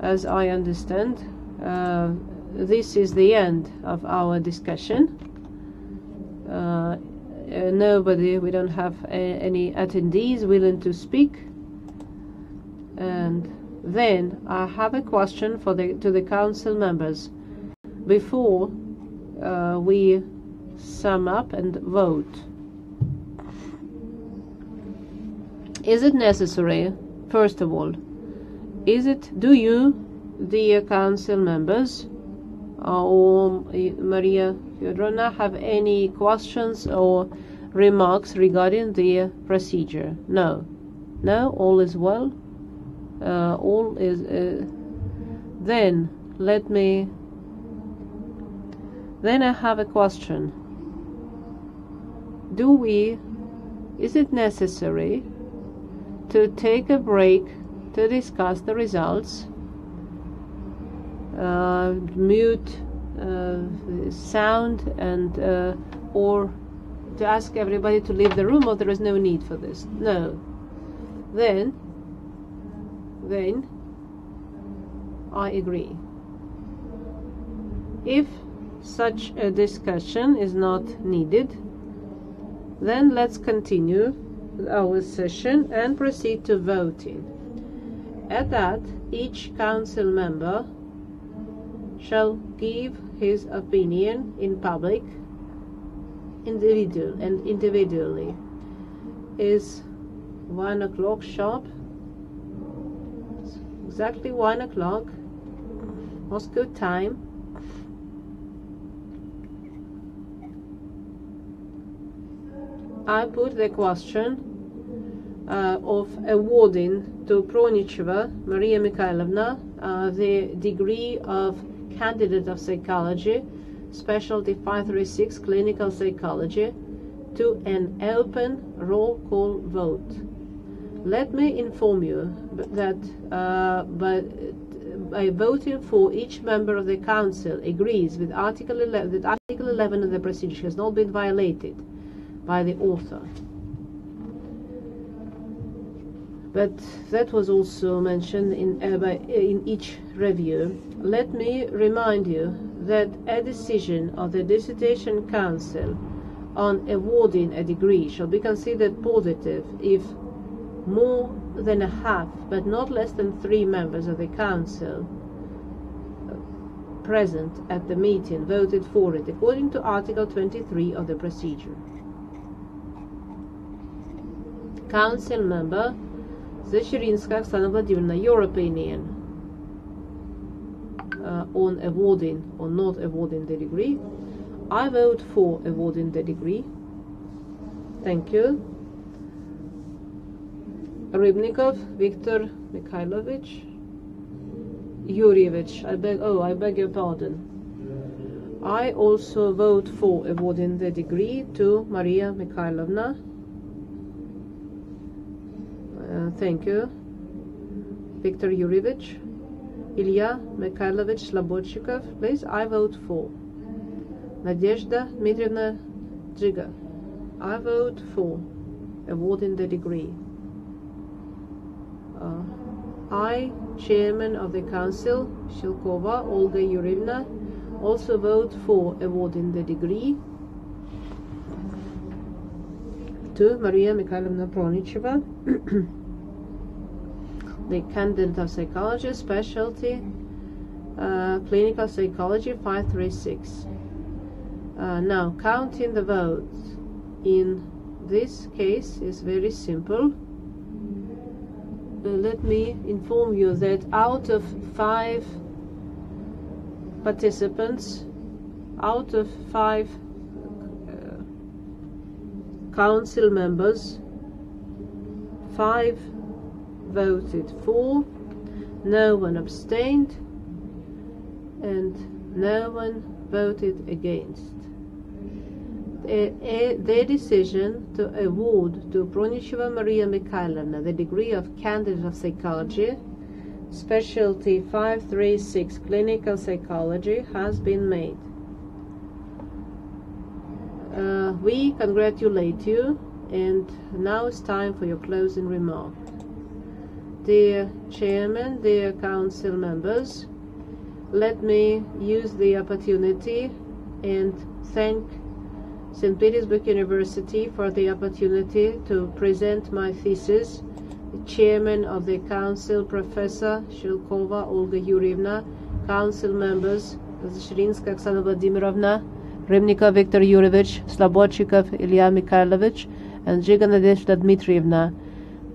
as I understand, uh, this is the end of our discussion. Uh, uh nobody, we don't have any attendees willing to speak. And then I have a question for the to the council members before uh, we sum up and vote. Is it necessary, first of all, is it do you dear council members or Maria Fyodorowna have any questions or remarks regarding the procedure? No. No? All is well? Uh, all is uh, then let me then I have a question. Do we is it necessary to take a break to discuss the results. Uh, mute uh, sound and uh, or to ask everybody to leave the room or there is no need for this. No. Then, then I agree. If such a discussion is not needed, then let's continue our session and proceed to voting. At that, each council member shall give his opinion in public, individual and individually. Is one o'clock sharp? Exactly one o'clock, Moscow time. I put the question uh, of awarding to Pronicheva Maria Mikhailovna uh, the degree of candidate of psychology, specialty 536 clinical psychology, to an open roll call vote. Let me inform you that uh, by, by voting for each member of the council agrees with Article 11, that Article 11 of the procedure has not been violated by the author but that was also mentioned in, uh, by, in each review. Let me remind you that a decision of the Dissertation Council on awarding a degree shall be considered positive if more than a half, but not less than three members of the Council present at the meeting voted for it according to Article 23 of the procedure. Council member Zashchirinskaya Oksana Vladimirovna, your opinion uh, on awarding or not awarding the degree. I vote for awarding the degree. Thank you. Rybnikov Viktor Mikhailovich Yurievich. I beg. Oh, I beg your pardon. I also vote for awarding the degree to Maria Mikhailovna uh, thank you. Viktor Yurievich. Ilya Mikhailovich Slobodchikov, please. I vote for. Nadezhda Dmitrievna Jiga. I vote for awarding the degree. Uh, I, Chairman of the Council, Shchelkova Olga Yurievna, also vote for awarding the degree to Maria Mikhailovna Pronicheva, (clears throat) the candidate of psychology, specialty, uh, clinical psychology 536. Uh, now, counting the votes in this case is very simple. Uh, let me inform you that out of five participants, out of five uh, council members, five voted for, no one abstained, and no one voted against. Their decision to award to Pronicheva Maria Mikhailovna the degree of candidate of psychology, specialty 536 clinical psychology, has been made. Uh, we congratulate you, and now it's time for your closing remark. Dear Chairman, dear Council members, let me use the opportunity and thank St. Petersburg University for the opportunity to present my thesis. The chairman of the council, Professor Shchelkova Olga Yurievna, council members, Zashchirinskaya Oksana Vladimirovna, Rybnikov Viktor Yurovich, Slobodchikov Ilya Mikhailovich, and Jiga Nadezhda Dmitrievna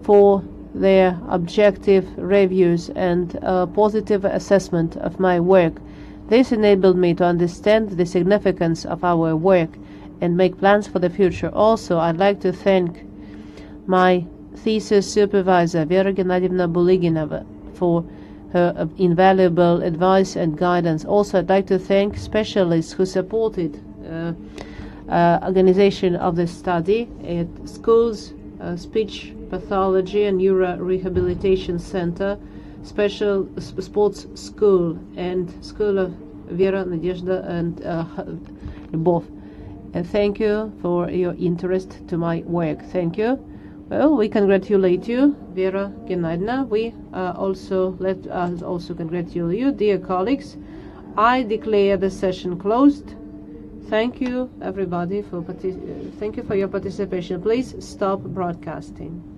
for their objective reviews and positive assessment of my work. This enabled me to understand the significance of our work and make plans for the future. Also, I'd like to thank my thesis supervisor, Vera Gennadievna Buliginova, for her invaluable advice and guidance. Also, I'd like to thank specialists who supported uh, uh, organization of the study at schools, uh, speech pathology and neuro rehabilitation center, special sports school, and school of Vera, Nadezhda, and uh, Lubov. And thank you for your interest to my work. Thank you. Well, we congratulate you, Vera Gennadina. We uh, also let us also congratulate you, dear colleagues. I declare the session closed. Thank you, everybody, for thank you for your participation. Please stop broadcasting.